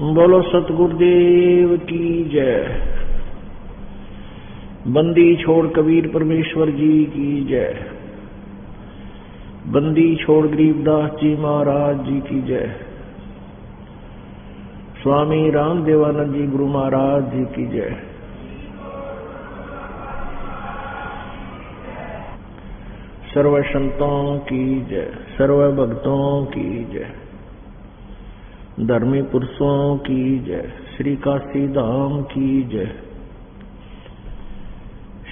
बोलो सतगुरुदेव की जय। बंदी छोड़ कबीर परमेश्वर जी की जय। बंदी छोड़ गरीबदास जी महाराज जी की जय। स्वामी राम देवानंद जी गुरु महाराज जी की जय। सर्व संतों की जय सर्व भक्तों की जय। धर्मी पुरुषों की जय। श्री काशी धाम की जय।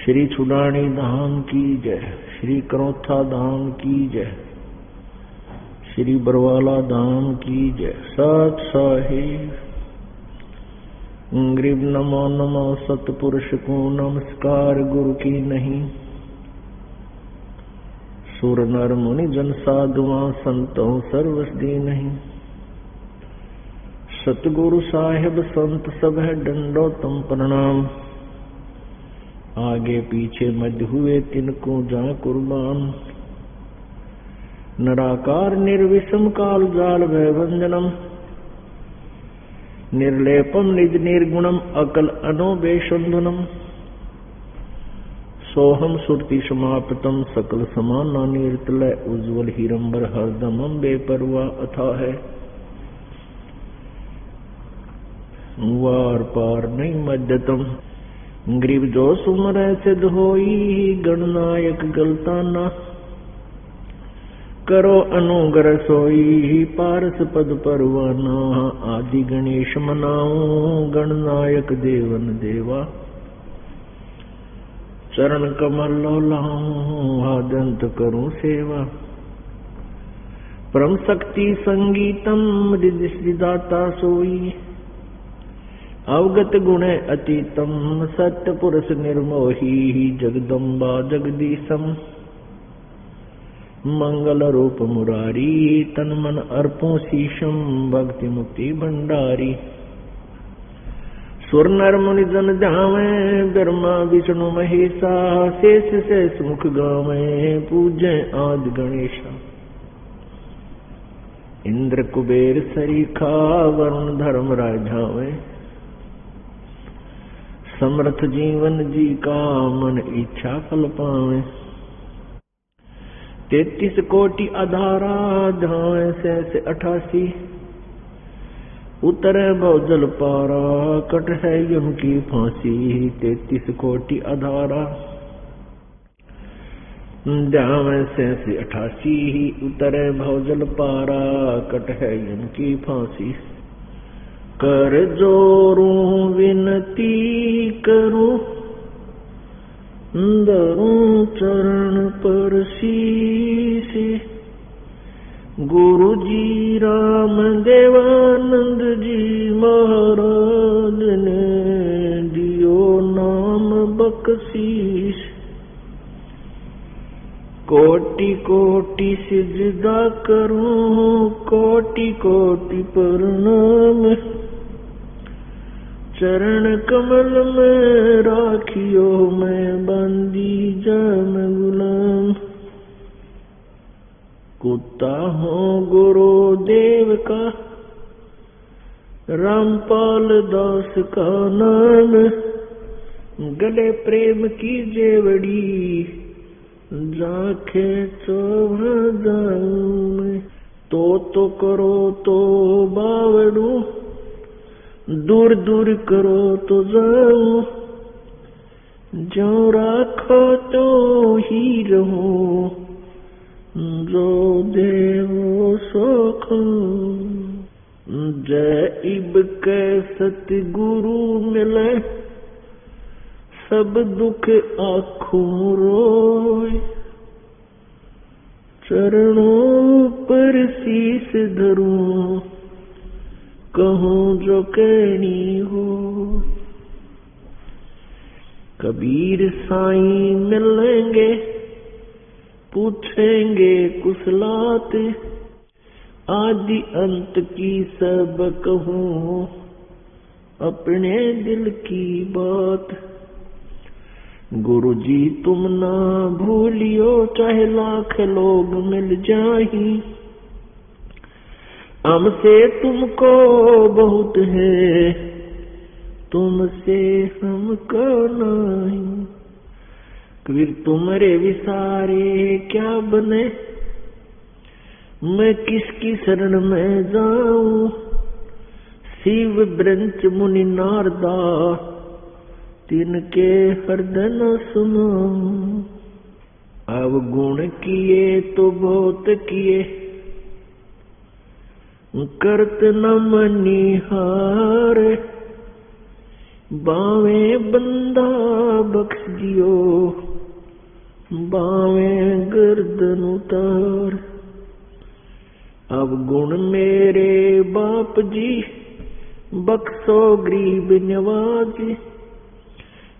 श्री छुडानी धाम की जय। श्री करोथा धाम की जय। श्री बरवाला धाम की जय। सत साहिब। ग्रीब नमो नमो सतपुरुष को नमस्कार, गुरु की नहीं। सुर नर मुनि जन साधुआ संतों सर्वस्दी नहीं। सतगुरु साहेब संत सब है डंडो तुम प्रणाम। आगे पीछे मध्य हुए तिनको जा कुर्बान। नराकार निर्विषम काल जाल वंजनम निर्लेपम निज निर्गुणम अकल अनोबेशुंधनम सोहम सुरति समाप्तम सकल समान निर्तलय उज्ज्वल हिरंबर हरदमम बेपरवा अथा है। वार पार नहीं मध्यतम ग्रीब जो सुमर सिद्ध होई, गणनायक गलताना। करो अनुग्रह सोई, पारस पद परवाना। आदि गणेश मनाऊ गणनायक देवन देवा। चरण कमल लाऊं आदंत करूँ सेवा। परम शक्ति संगीतम रिदाता सोई। अवगत गुण अतीतम सत्य पुरुष निर्मोही जगदम्बा जगदीशम मंगल रूप मुरारी, तन मन अर्पो शीशम भक्ति मुक्ति भंडारी। सुर नर मुनि जन जावे ब्रह्मा, विष्णु, महेशा, शेष से सुख गावे पूजे आद गणेशा। इंद्र कुबेर सरीखा, वरुण धर्म राजावे समर्थ जीवन जी का मन इच्छा फल पावे। तैतीस कोटि अधारा धावे से, से अठासी। उतरे बहुजल पारा कट है यम की फांसी तैतीस कोटि अधारा। जावे से, से अठासी उतरे भौजल पारा कट है यम की फांसी। कर जोरू विनती करूँ। दरूं चरण पर शीश। गुरु जी राम देवानंद जी महाराज ने दियो नाम बकशीश कोटि कोटि सिजदा करूँ, कोटि कोटि प्रणाम चरण कमल में राखियो, मैं बंदी जन गुलाम। कुत्ता हो गुरु देव का, रामपाल दास का नाम। गले प्रेम की जेवड़ी, जाखे चौभ तो तो करो तो बावड़ू दूर दूर करो तो जाओ जो राखो तो ही रहो। जो देवो सोख। जय इब के सतगुरु मिले। सब दुख आखों रोए। चरणों पर शीस धरूं। कहूँ जो कहनी हो। कबीर साई मिलेंगे, पूछेंगे कुशलात आदि अंत की सब कहूँ, अपने दिल की बात। गुरु जी तुम ना भूलियो, चाहे लाख लोग मिल जाही। हमसे तुमको बहुत है। तुमसे हमको नहीं कबीर तुम्हारे विसारे क्या बने? मैं किसकी शरण में जाऊँ? शिव ब्रंच मुनि नारदा, तिनके हृदय न सुनो अब गुण किए तो बहुत किए। करत न मनिहार। बावे बंदा बख्श दियो, बावे गर्दन उतार अब गुण मेरे बाप जी, बख्शो गरीब नवाजी।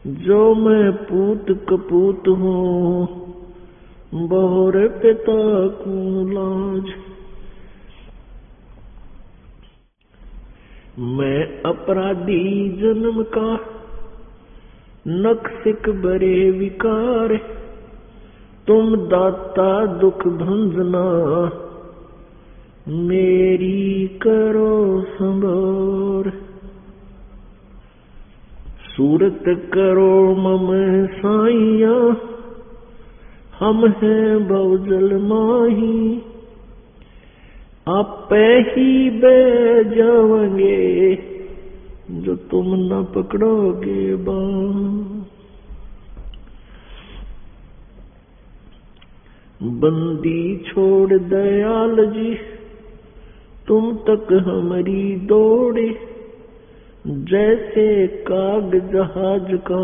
जो मैं पूत कपूत हूँ, बहुर पिता को लाज। मैं अपराधी जन्म का नक्सिक बरे विकार तुम दाता दुख भंजना, मेरी करो संभोर। सूरत करो मम साइया, हम हैं बहुजल माही। आप ही बे जाओगे जो तुम न पकड़ोगे बाँ बंदी छोड़ दयाल जी, तुम तक हमारी दौड़े। जैसे काग जहाज़ का,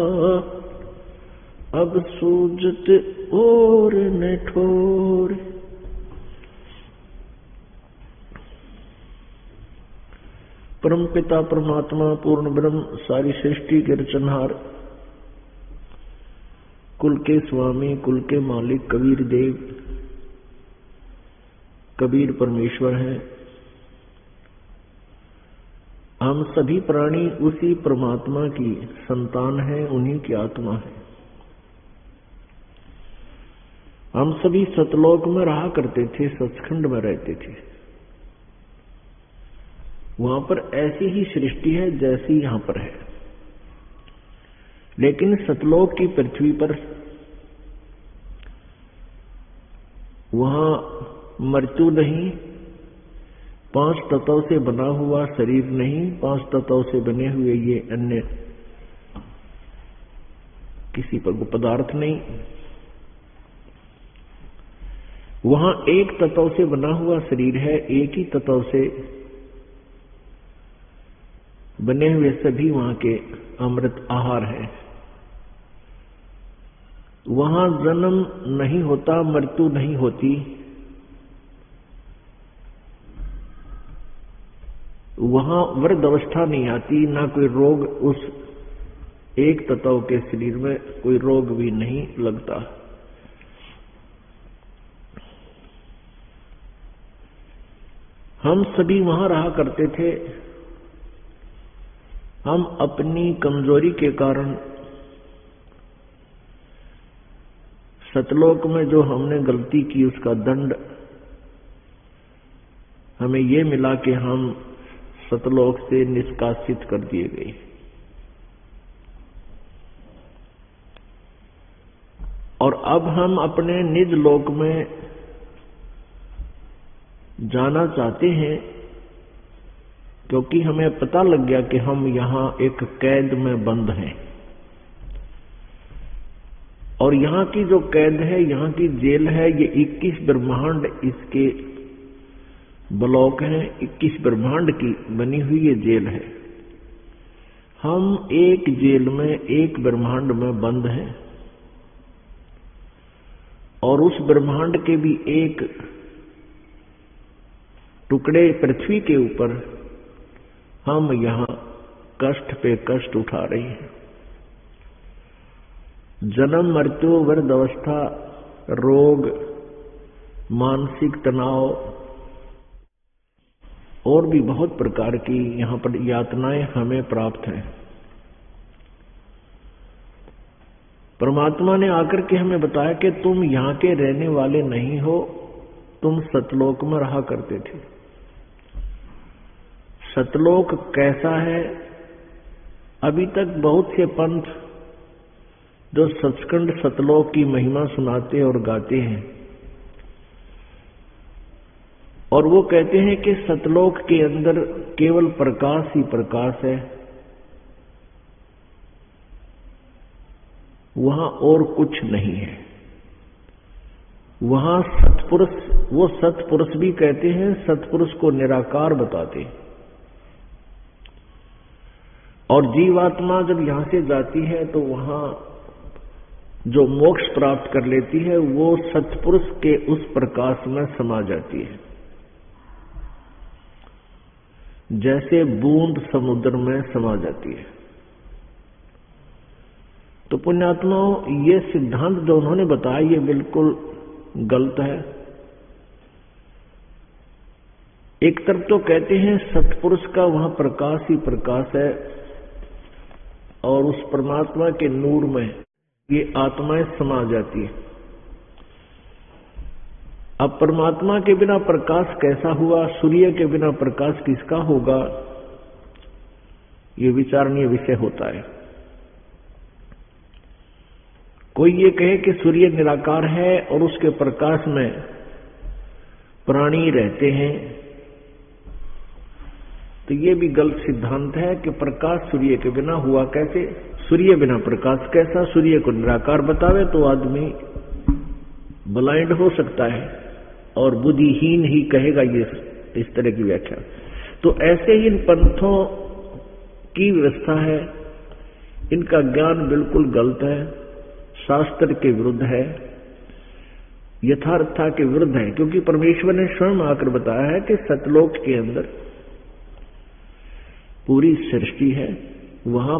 अब सूजत और न ठोर। परम पिता, परमात्मा, पूर्ण ब्रह्म, सारी सृष्टि के रचनहार। कुल के स्वामी, कुल के मालिक कबीर देव। कबीर परमेश्वर है। हम सभी प्राणी उसी परमात्मा की संतान है, उन्हीं की आत्मा है। हम सभी सतलोक में रहा करते थे, सचखंड में रहते थे। वहाँ पर ऐसी ही सृष्टि है जैसी यहाँ पर है। लेकिन सतलोक की पृथ्वी पर वहाँ मृत्यु नहीं, पाँच तत्व से बना हुआ शरीर नहीं, पाँच तत्व से बने हुए ये अन्य किसी पर पदार्थ नहीं। वहाँ एक तत्व से बना हुआ शरीर है, एक ही तत्व से बने हुए सभी वहाँ के अमृत आहार है। वहाँ जन्म नहीं होता, मृत्यु नहीं होती। वहाँ वृद्ध अवस्था नहीं आती, ना कोई रोग उस एक तत्व के शरीर में, कोई रोग भी नहीं लगता। हम सभी वहाँ रहा करते थे। हम अपनी कमज़ोरी के कारण सतलोक में जो हमने गलती की, उसका दंड हमें ये मिला कि हम सतलोक से निष्कासित कर दिए गए। और अब हम अपने निज लोक में जाना चाहते हैं क्योंकि हमें पता लग गया कि हम यहाँ एक कैद में बंद हैं। और यहाँ की जो कैद है, यहाँ की जेल है, ये 21 ब्रह्मांड इसके ब्लॉक है 21 ब्रह्मांड की बनी हुई ये जेल है। हम एक जेल में, एक ब्रह्मांड में बंद हैं। और उस ब्रह्मांड के भी एक टुकड़े पृथ्वी के ऊपर हम यहाँ कष्ट पे कष्ट उठा रहे हैं। जन्म, मृत्यु, वृद्ध अवस्था, रोग, मानसिक तनाव और भी बहुत प्रकार की यहाँ पर यातनाएँ हमें प्राप्त हैं। परमात्मा ने आकर के हमें बताया कि तुम यहाँ के रहने वाले नहीं हो, तुम सतलोक में रहा करते थे। सतलोक कैसा है? अभी तक बहुत से पंथ जो सचखंड सतलोक की महिमा सुनाते और गाते हैं। और वो कहते हैं कि सतलोक के अंदर केवल प्रकाश ही प्रकाश है। वहाँ और कुछ नहीं है। वहाँ सतपुरुष, वो सतपुरुष भी कहते हैं, सतपुरुष को निराकार बताते और जीवात्मा जब यहाँ से जाती है तो वहाँ जो मोक्ष प्राप्त कर लेती है, वो सतपुरुष के उस प्रकाश में समा जाती है। जैसे बूंद समुद्र में समा जाती है। तो पुण्यात्माओं, ये सिद्धांत जो उन्होंने बताया, ये बिल्कुल गलत है। एक तरफ़ तो कहते हैं सतपुरुष का वहाँ प्रकाश ही प्रकाश है और उस परमात्मा के नूर में ये आत्माएँ समा जाती है। अब परमात्मा के बिना प्रकाश कैसा हुआ, सूर्य के बिना प्रकाश किसका होगा, ये विचारणीय विषय होता है। कोई ये कहे कि सूर्य निराकार है और उसके प्रकाश में प्राणी रहते हैं तो ये भी गलत सिद्धांत है कि प्रकाश सूर्य के बिना हुआ कैसे? सूर्य बिना प्रकाश कैसा? सूर्य को निराकार बतावे तो आदमी ब्लाइंड हो सकता है और बुद्धिहीन ही कहेगा ये इस तरह की व्याख्या। तो ऐसे ही इन पंथों की व्यवस्था है। इनका ज्ञान बिल्कुल गलत है। शास्त्र के विरुद्ध है। यथार्थता के विरुद्ध है, क्योंकि परमेश्वर ने स्वयं आकर बताया है कि सतलोक के अंदर पूरी सृष्टि है, वहाँ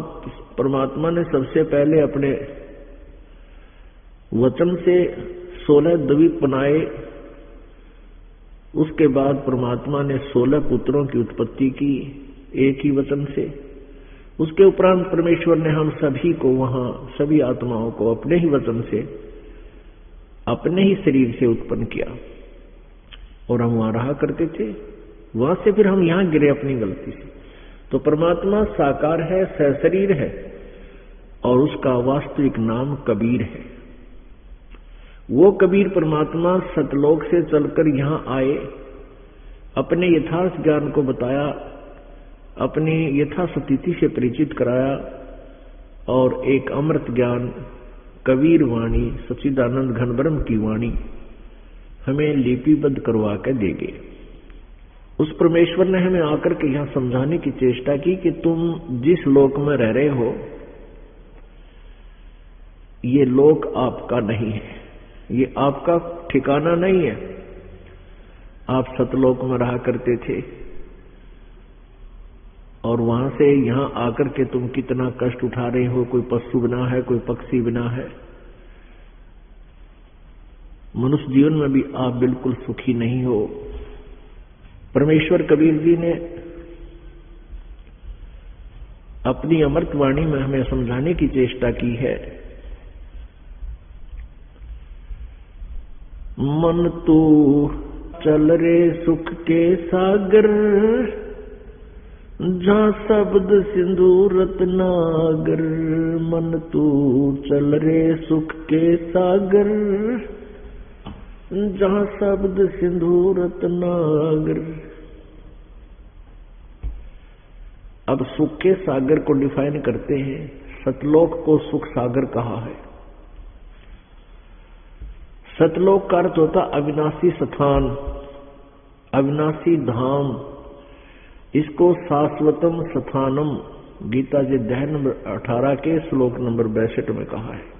परमात्मा ने सबसे पहले अपने वचन से सोलह द्वीप बनाए। उसके बाद परमात्मा ने सोलह पुत्रों की उत्पत्ति की एक ही वचन से। उसके उपरांत परमेश्वर ने हम सभी को वहाँ, सभी आत्माओं को अपने ही वचन से, अपने ही शरीर से उत्पन्न किया। और हम वहाँ रहा करते थे। वहाँ से फिर हम यहाँ गिरे अपनी गलती से। तो परमात्मा साकार है सशरीर है, और उसका वास्तविक नाम कबीर है। वो कबीर परमात्मा सतलोक से चलकर यहाँ आए, अपने यथार्थ ज्ञान को बताया, अपनी यथास्थिति से परिचित कराया, और एक अमृत ज्ञान, कबीर वाणी सचिदानंद घनब्रह्म की वाणी हमें लिपिबद्ध करवा कर देगे उस परमेश्वर ने हमें आकर के यहाँ समझाने की चेष्टा की कि तुम जिस लोक में रह रहे हो, ये लोक आपका नहीं है। ये आपका ठिकाना नहीं है। आप सतलोक में रहा करते थे और वहाँ से यहाँ आकर के तुम कितना कष्ट उठा रहे हो, कोई पशु बिना है, कोई पक्षी बिना है। मनुष्य जीवन में भी आप बिल्कुल सुखी नहीं हो। परमेश्वर कबीर जी ने अपनी अमृतवाणी में हमें समझाने की चेष्टा की है। मन तो चल रे सुख के सागर, जहाँ शब्द सिंधु रत्नागर। मन तू चल रे सुख के सागर, जहाँ शब्द सिंधु रत्नागर। अब सुख के सागर को डिफाइन करते हैं। सतलोक को सुख सागर कहा है। सतलोक का अर्थ होता अविनाशी स्थान, अविनाशी धाम। इसको शाश्वतम स्थानम गीता जी अध्याय नंबर 18 के श्लोक नंबर बैसठ में कहा है।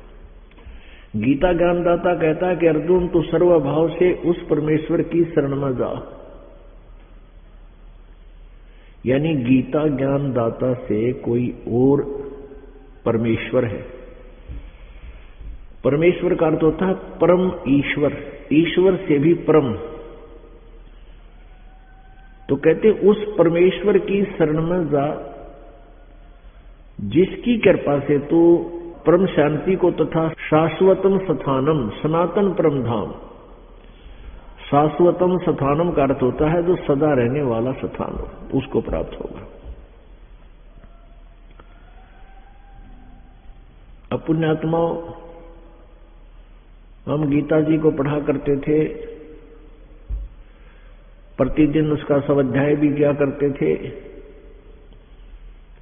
गीता ज्ञानदाता कहता है कि अर्जुन तो सर्वभाव से उस परमेश्वर की शरण में जा। यानी गीता ज्ञानदाता से कोई और परमेश्वर है। परमेश्वर का अर्थ होता है परम ईश्वर। ईश्वर से भी परम। तो कहते उस परमेश्वर की शरण में जा, जिसकी कृपा से तो परम शांति को तथा शाश्वतम स्थानम, सनातन परम धाम शाश्वतम स्थानम का अर्थ होता है जो सदा रहने वाला स्थान हो, उसको प्राप्त होगा। अपुण्यात्माओं हम गीता जी को पढ़ा करते थे, प्रतिदिन उसका सब अध्याय भी किया करते थे,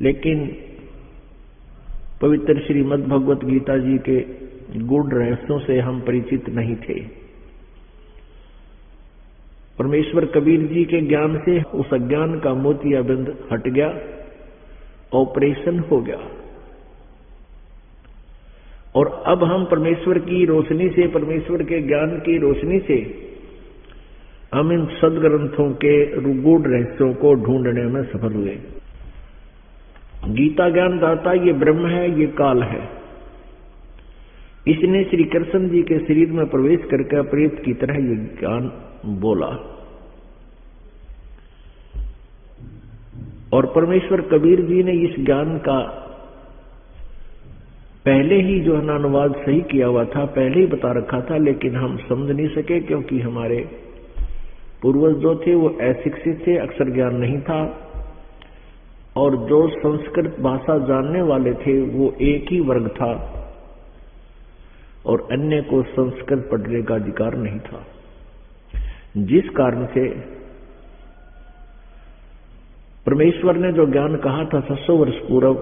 लेकिन पवित्र श्रीमद भगवत गीता जी के गुण रहस्यों से हम परिचित नहीं थे। परमेश्वर कबीर जी के ज्ञान से उस अज्ञान का मोतियाबिंद हट गया ऑपरेशन हो गया। और अब हम परमेश्वर की रोशनी से, परमेश्वर के ज्ञान की रोशनी से हम इन सदग्रंथों के रुगुड़ रहस्यों को ढूँढने में सफल हुए। गीता ज्ञान दाता ये ब्रह्म है, ये काल है। इसने श्री कृष्ण जी के शरीर में प्रवेश करके प्रेत की तरह ये ज्ञान बोला। और परमेश्वर कबीर जी ने इस ज्ञान का पहले ही जो है अनुवाद सही किया हुआ था, पहले ही बता रखा था, लेकिन हम समझ नहीं सके क्योंकि हमारे पूर्वज जो थे वो अशिक्षित थे, अक्सर ज्ञान नहीं था, और जो संस्कृत भाषा जानने वाले थे वो एक ही वर्ग था, और अन्य को संस्कृत पढ़ने का अधिकार नहीं था। जिस कारण से परमेश्वर ने जो ज्ञान कहा था सौ वर्ष पूर्व,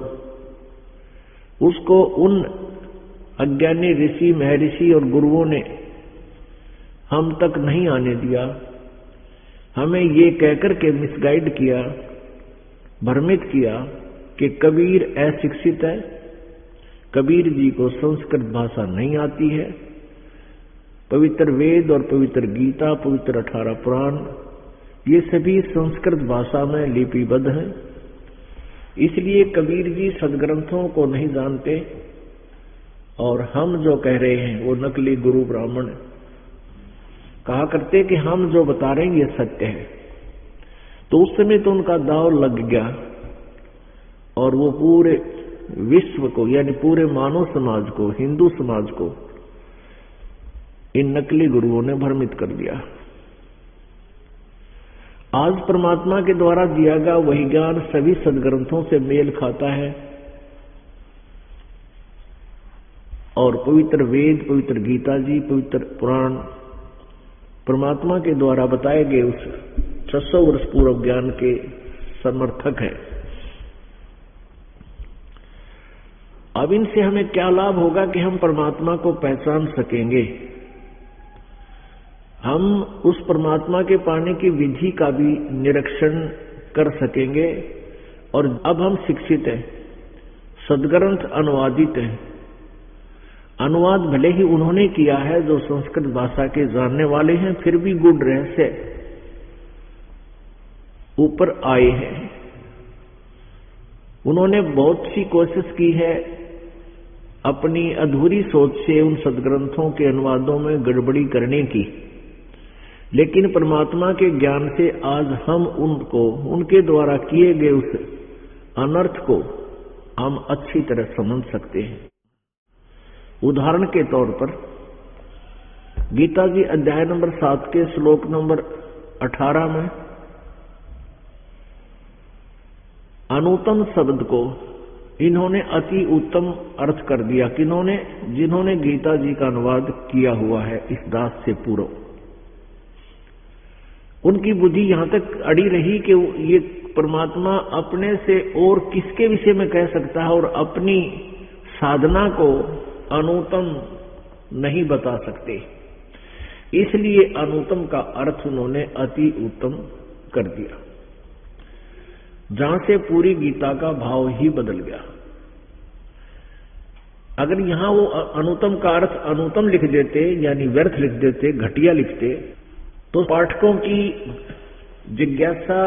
उसको उन अज्ञानी ऋषि, महर्षि और गुरुओं ने हम तक नहीं आने दिया। हमें ये कहकर के मिसगाइड किया, भ्रमित किया कि कबीर अशिक्षित है, कबीर जी को संस्कृत भाषा नहीं आती है। पवित्र वेद और पवित्र गीता, पवित्र अठारह पुराण, ये सभी संस्कृत भाषा में लिपिबद्ध हैं। इसलिए कबीर जी सदग्रंथों को नहीं जानते और हम जो कह रहे हैं, वो नकली गुरु ब्राह्मण कहा करते कि हम जो बता रहे हैं, ये सत्य है। तो उस समय तो उनका दाव लग गया और वो पूरे विश्व को, यानी पूरे मानव समाज को, हिंदू समाज को इन नकली गुरुओं ने भ्रमित कर दिया। आज परमात्मा के द्वारा दिया गया वही ज्ञान सभी सदग्रंथों से मेल खाता है और पवित्र वेद, पवित्र गीता जी, पवित्र पुराण परमात्मा के द्वारा बताए गए उस छह सौ वर्ष पूर्व ज्ञान के समर्थक है। अब इनसे हमें क्या लाभ होगा कि हम परमात्मा को पहचान सकेंगे? हम उस परमात्मा के पाने की विधि का भी निरीक्षण कर सकेंगे और अब हम शिक्षित हैं, सदग्रंथ अनुवादित हैं। अनुवाद भले ही उन्होंने किया है, जो संस्कृत भाषा के जानने वाले हैं, फिर भी गुड रहस्य ऊपर आए हैं। उन्होंने बहुत सी कोशिश की है, अपनी अधूरी सोच से उन सदग्रंथों के अनुवादों में गड़बड़ी करने की। लेकिन परमात्मा के ज्ञान से आज हम उनको, उनके द्वारा किए गए उस अनर्थ को हम अच्छी तरह समझ सकते हैं। उदाहरण के तौर पर, गीता जी अध्याय नंबर सात के श्लोक नंबर अठारह में, अनुतम शब्द को इन्होंने अति उत्तम अर्थ कर दिया। किन्होंने, जिन्होंने गीता जी का अनुवाद किया हुआ है, इस दास से पूर्व उनकी बुद्धि यहाँ तक अड़ी रही कि ये परमात्मा अपने से और किसके विषय में कह सकता है और अपनी साधना को अनुतम नहीं बता सकते। इसलिए अनुतम का अर्थ उन्होंने अति उत्तम कर दिया। जहाँ से पूरी गीता का भाव ही बदल गया। अगर यहाँ वो अनुतम का अर्थ अनुतम लिख देते, यानी व्यर्थ लिख देते, घटिया लिखते तो पाठकों की जिज्ञासा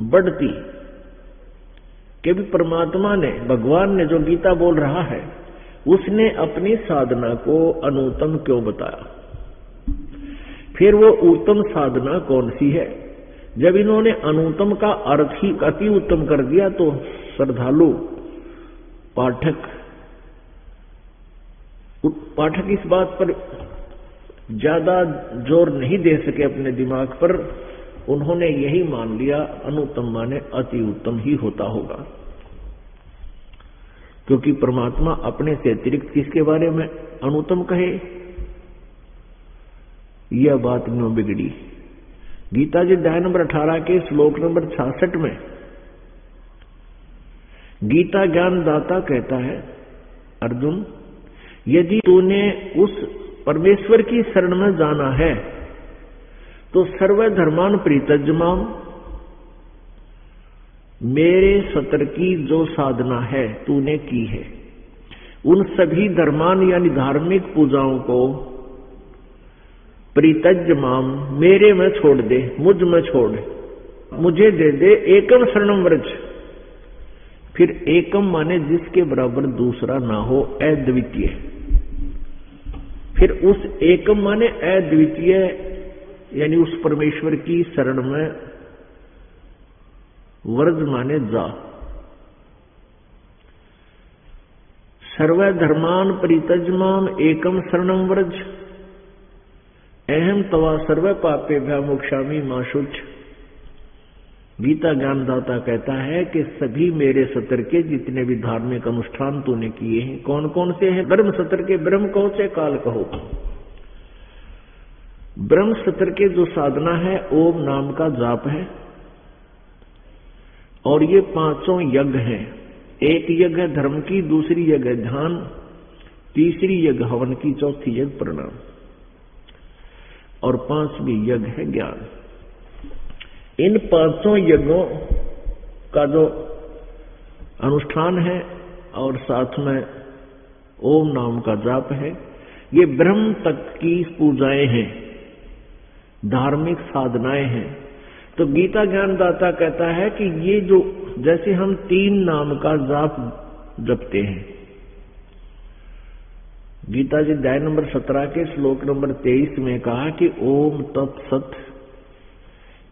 बढ़ती कि भी परमात्मा ने, भगवान ने जो गीता बोल रहा है, उसने अपनी साधना को अनुत्तम क्यों बताया? फिर वो उत्तम साधना कौन सी है? जब इन्होंने अनुत्तम का अर्थ ही अति उत्तम कर दिया तो श्रद्धालु पाठक पाठक इस बात पर ज़्यादा ज़ोर नहीं दे सके अपने दिमाग पर, उन्होंने यही मान लिया अनुत्तम माने अति उत्तम ही होता होगा। क्योंकि परमात्मा अपने से अतिरिक्त किसके बारे में अनुत्तम कहे? यह बात क्यों बिगड़ी। गीता जी अध्याय नंबर अठारह के श्लोक नंबर छियासठ में गीता ज्ञान दाता कहता है, अर्जुन, यदि तूने उस परमेश्वर की शरण में जाना है। तो सर्वधर्मान प्रीतजमाम, मेरे सतर की जो साधना है, तूने की है। उन सभी धर्मान यानी धार्मिक पूजाओं को प्रीतज माम मेरे में छोड़ दे, मुझमें छोड़, मुझे दे दे एकम शरणम व्रज। फिर एकम माने जिसके बराबर दूसरा ना हो, अद्वितीय। फिर उस एकम माने अद्वितीय, यानी उस परमेश्वर की शरण में वर्ज माने जा। सर्वधर्मान परितजमान एकम शरणम व्रज। अहम तवा सर्व पापे भ्यामोक्षामी माशुच गीता ज्ञानदाता कहता है कि सभी मेरे सत्र के जितने भी धार्मिक अनुष्ठान तूने किए हैं कौन कौन से हैं? ब्रह्म सत्र के, ब्रह्म कहो से काल कहो। ब्रह्म सत्र के जो साधना है, ओम नाम का जाप है। और ये पाँचों यज्ञ हैं। एक यज्ञ धर्म की, दूसरी यज्ञ ध्यान, तीसरी यज्ञ हवन की, चौथी यज्ञ प्रणाम। और पांचवी यज्ञ है ज्ञान। इन पाँचों यज्ञों का जो अनुष्ठान है और साथ में ओम नाम का जाप है, ये ब्रह्म तक की पूजाएँ हैं, धार्मिक साधनाएँ हैं। तो गीता ज्ञानदाता कहता है कि ये जो, जैसे हम तीन नाम का जाप जपते हैं। गीता जी अध्याय नंबर सत्रह के श्लोक नंबर तेईस में कहा कि ओम तत्सत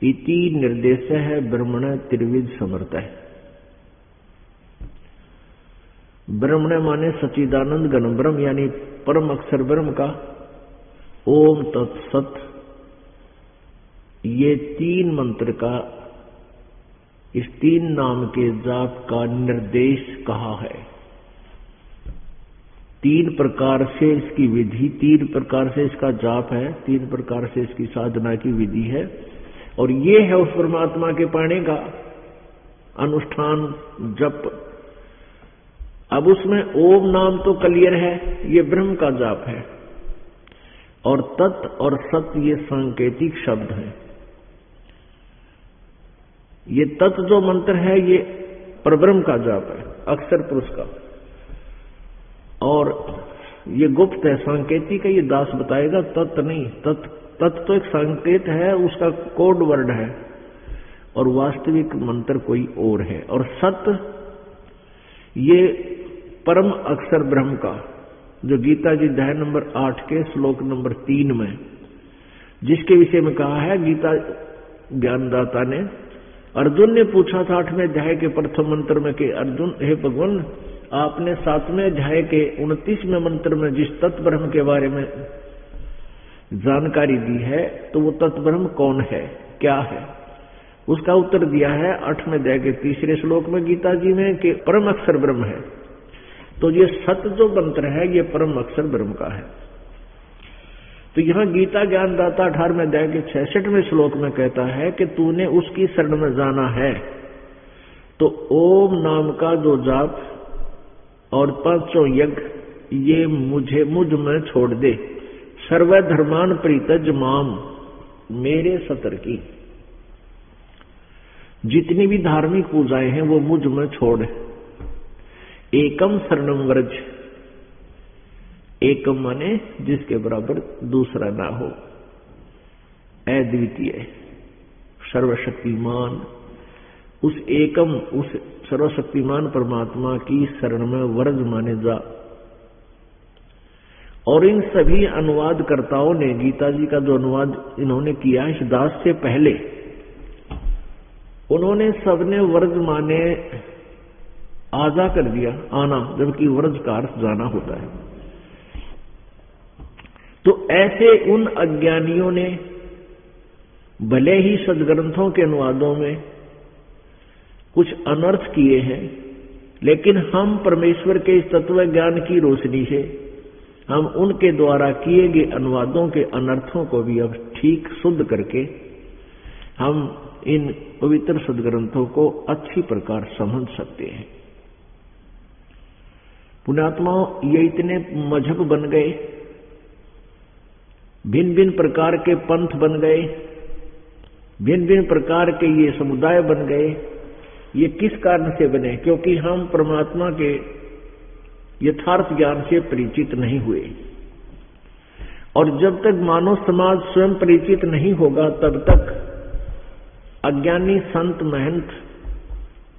इति निर्देश है ब्रह्मण त्रिविध समर्थ है। ब्रह्मण माने सचिदानंद गण ब्रह्म यानी परम अक्षर ब्रह्म का। ओम तत्सत ये तीन मंत्र का, इस तीन नाम के जाप का निर्देश कहा है। तीन प्रकार से इसकी विधि, तीन प्रकार से इसका जाप है, तीन प्रकार से इसकी साधना की विधि है। और ये है उस परमात्मा के पाने का अनुष्ठान, जप। अब उसमें ओम नाम तो क्लियर है, ये ब्रह्म का जाप है। और तत् और सत्य ये सांकेतिक शब्द हैं। ये तत् जो मंत्र है, ये परब्रह्म का जाप है, अक्षर पुरुष का। और ये गुप्त है, सांकेतिक है, ये दास बताएगा तत्व नहीं तत्व तत्व तो एक संकेत है, उसका कोड वर्ड है। और वास्तविक मंत्र कोई और है। और सत्य ये परम अक्षर ब्रह्म का, जो गीता जी अध्याय नंबर आठ के श्लोक नंबर तीन में, जिसके विषय में कहा है, गीता ज्ञानदाता ने, अर्जुन ने पूछा था आठवें अध्याय के प्रथम मंत्र में कि, अर्जुन, हे भगवान, आपने सातवें अध्याय के उनतीसवें मंत्र में जिस तत्व ब्रह्म के बारे में जानकारी दी है तो वो तत्व ब्रह्म कौन है? क्या है? उसका उत्तर दिया है आठवें अध्याय के तीसरे श्लोक में गीता जी में कि परम अक्षर ब्रह्म है। तो ये सत्य जो मंत्र है, ये परम अक्षर ब्रह्म का है। तो यहाँ गीता ज्ञानदाता अठारहवें अध्याय के छसठवें श्लोक में कहता है कि तूने उसकी शरण में जाना है। तो ओम नाम का जो जाप और पाँचों यज्ञ, ये मुझे, मुझमें छोड़ दे। सर्वधर्मान प्रीतज माम, मेरे सतर की। जितनी भी धार्मिक पूजाएँ हैं, वो मुझमें छोड़ एकम शरणम व्रज। एकम माने जिसके बराबर दूसरा ना हो। अद्वितीय सर्वशक्तिमान। उस एकम, उस सर्वशक्तिमान परमात्मा की शरण में व्रज माने जा। और इन सभी अनुवादकर्ताओं ने, गीता जी का जो अनुवाद इन्होंने किया इस दास से पहले, उन्होंने सबने वर्ज माने आजा कर दिया, आना, जबकि वर्ज का अर्थ जाना होता है। तो ऐसे उन अज्ञानियों ने, भले ही सदग्रंथों के अनुवादों में कुछ अनर्थ किए हैं, लेकिन हम परमेश्वर के इस तत्व ज्ञान की रोशनी से हम उनके द्वारा किए गए अनुवादों के अनर्थों को भी अब ठीक शुद्ध करके हम इन पवित्र सदग्रंथों को अच्छी प्रकार समझ सकते हैं। पुणात्माओं ये इतने मज़हब बन गए भिन्न भिन्न प्रकार के पंथ बन गए भिन्न भिन्न प्रकार के ये समुदाय बन गए। ये किस कारण से बने? क्योंकि हम परमात्मा के यथार्थ ज्ञान से परिचित नहीं हुए। और जब तक मानव समाज स्वयं परिचित नहीं होगा, तब तक अज्ञानी संत महंत,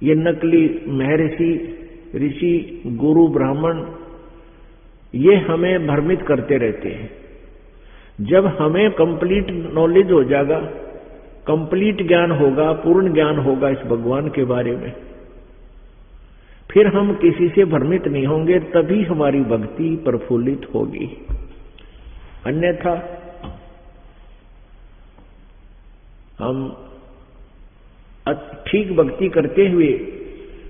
ये नकली महर्षि, ऋषि, गुरु, ब्राह्मण, ये हमें भ्रमित करते रहते हैं। जब हमें कंप्लीट नॉलेज हो जाएगा कंप्लीट ज्ञान होगा, पूर्ण ज्ञान होगा इस भगवान के बारे में फिर हम किसी से भ्रमित नहीं होंगे, तभी हमारी भक्ति प्रफुल्लित होगी। अन्यथा, हम ठीक भक्ति करते हुए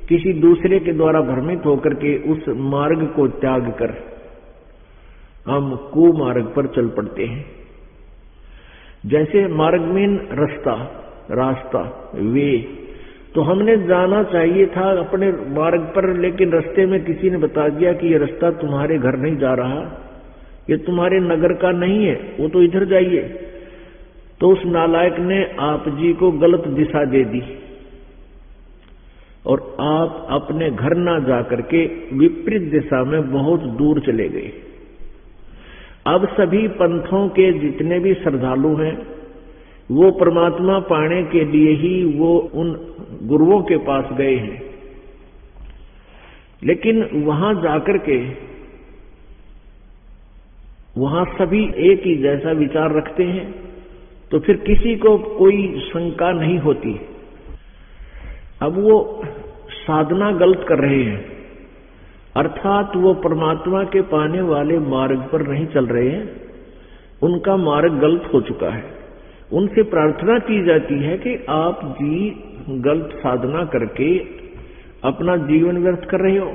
किसी दूसरे के द्वारा भ्रमित होकर के उस मार्ग को त्याग कर हम कुमार्ग पर चल पड़ते हैं। जैसे मार्ग में रास्ता रास्ता, वे तो हमने जाना चाहिए था अपने मार्ग पर, लेकिन रास्ते में किसी ने बता दिया कि ये रास्ता तुम्हारे घर नहीं जा रहा। ये तुम्हारे नगर का नहीं है, वो तो इधर जाइए। तो उस नालायक ने आप जी को गलत दिशा दे दी। और आप अपने घर ना जाकर के विपरीत दिशा में बहुत दूर चले गए। अब सभी पंथों के जितने भी श्रद्धालु हैं वो परमात्मा पाने के लिए ही वो उन गुरुओं के पास गए हैं। लेकिन वहाँ जाकर के, वहाँ सभी एक ही जैसा विचार रखते हैं तो फिर किसी को कोई शंका नहीं होती। अब वो साधना गलत कर रहे हैं। अर्थात वो परमात्मा के पाने वाले मार्ग पर नहीं चल रहे हैं। उनका मार्ग गलत हो चुका है। उनसे प्रार्थना की जाती है कि आप जी गलत साधना करके अपना जीवन व्यर्थ कर रहे हो।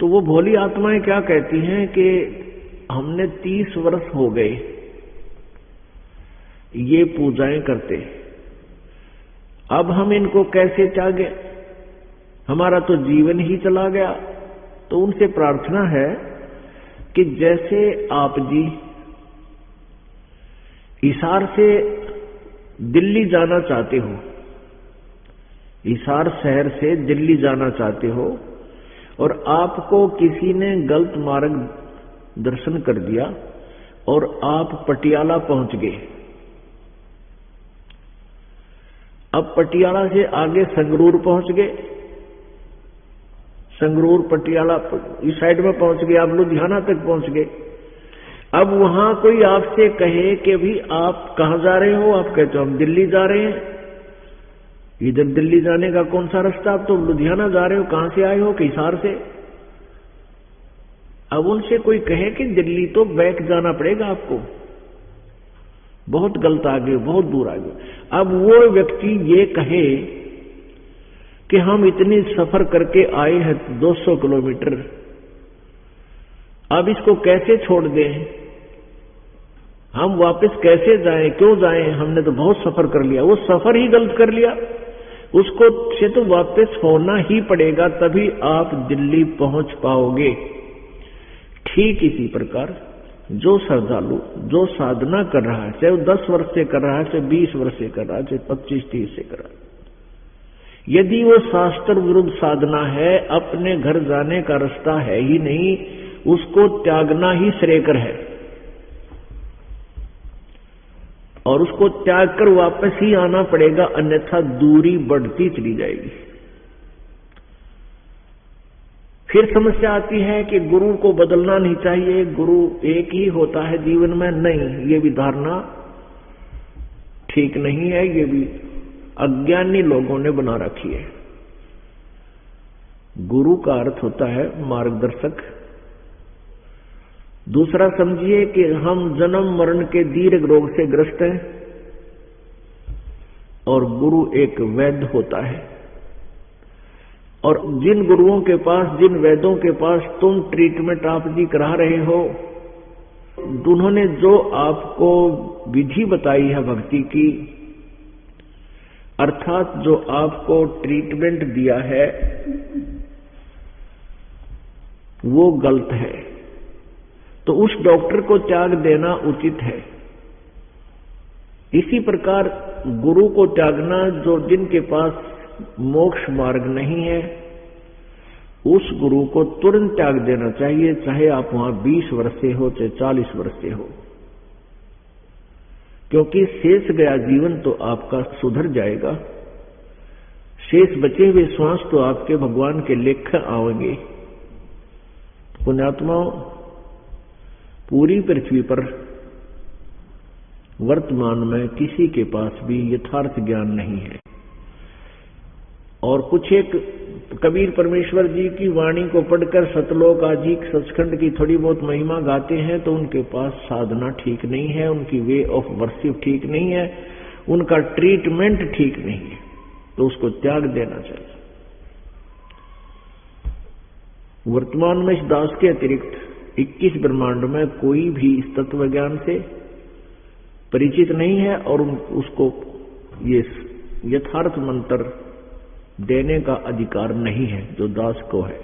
तो वो भोली आत्माएँ क्या कहती हैं कि हमने तीस वर्ष हो गए, ये पूजाएँ करते। अब हम इनको कैसे चागे हमारा तो जीवन ही चला गया। तो उनसे प्रार्थना है कि जैसे आप जी इशार से दिल्ली जाना चाहते हो इशार शहर से दिल्ली जाना चाहते हो, और आपको किसी ने गलत मार्ग दर्शन कर दिया और आप पटियाला पहुँच गए। अब पटियाला से आगे संगरूर पहुँच गए। संगरूर पटियाला इस साइड में पहुँच गए, आप लुधियाना तक पहुँच गए। अब वहाँ कोई आपसे कहे कि भी आप कहा जा रहे हो? आप कहते हो, हम दिल्ली जा रहे हैं। इधर दिल्ली जाने का कौन सा रास्ता? आप तो लुधियाना जा रहे हो, कहाँ से आए हो? किसार से। अब उनसे कोई कहे कि दिल्ली तो बैक जाना पड़ेगा आपको। बहुत गलत आगे, बहुत दूर आ गए अब वो व्यक्ति ये कहे कि हम इतनी सफ़र करके आए हैं 200 किलोमीटर। अब इसको कैसे छोड़ दें? हम वापस कैसे जाएँ, क्यों जाएँ, हमने तो बहुत सफ़र कर लिया। वो सफ़र ही गलत कर लिया। उसको से तो वापस होना ही पड़ेगा, तभी आप दिल्ली पहुँच पाओगे। ठीक इसी प्रकार, जो श्रद्धालु, जो साधना कर रहा है, चाहे वो दस वर्ष से कर रहा है, चाहे बीस वर्ष से कर रहा है, चाहे पच्चीस, तीस से कर रहा है। यदि वो शास्त्र विरुद्ध साधना है, अपने घर जाने का रास्ता है ही नहीं, उसको त्यागना ही श्रेयकर है। और उसको त्याग कर वापस ही आना पड़ेगा, अन्यथा दूरी बढ़ती चली जाएगी। फिर समस्या आती है कि गुरु को बदलना नहीं चाहिए, गुरु एक ही होता है जीवन में, नहीं, ये भी धारणा ठीक नहीं है, ये भी अज्ञानी लोगों ने बना रखी है। गुरु का अर्थ होता है मार्गदर्शक। दूसरा समझिए कि हम जन्म मरण के दीर्घ रोग से ग्रस्त हैं और गुरु एक वैद्य होता है। और जिन गुरुओं के पास, जिन वैद्यों के पास तुम ट्रीटमेंट आप जी करा रहे हो, उन्होंने जो आपको विधि बताई है भक्ति की, अर्थात जो आपको ट्रीटमेंट दिया है, वो गलत है। तो उस डॉक्टर को त्याग देना उचित है। इसी प्रकार गुरु को त्यागना जो जिनके पास मोक्ष मार्ग नहीं है, उस गुरु को तुरंत त्याग देना चाहिए, चाहे आप वहाँ 20 वर्ष से हो, चाहे 40 वर्ष से हो। क्योंकि शेष गया जीवन तो आपका सुधर जाएगा। शेष बचे हुए श्वास तो आपके भगवान के लेख आएँगे। पुण्यात्माओं पूरी पृथ्वी पर वर्तमान में किसी के पास भी यथार्थ ज्ञान नहीं है। और कुछ एक कबीर परमेश्वर जी की वाणी को पढ़कर सतलोक आजी सचखंड की थोड़ी बहुत महिमा गाते हैं तो उनके पास साधना ठीक नहीं है, उनकी वे ऑफ़ वर्शिप ठीक नहीं है, उनका ट्रीटमेंट ठीक नहीं है तो उसको त्याग देना चाहिए। वर्तमान में इस दास के अतिरिक्त 21 ब्रह्मांड में कोई भी इस तत्व ज्ञान से परिचित नहीं है और उसको ये यथार्थ मंत्र देने का अधिकार नहीं है, जो दास को है।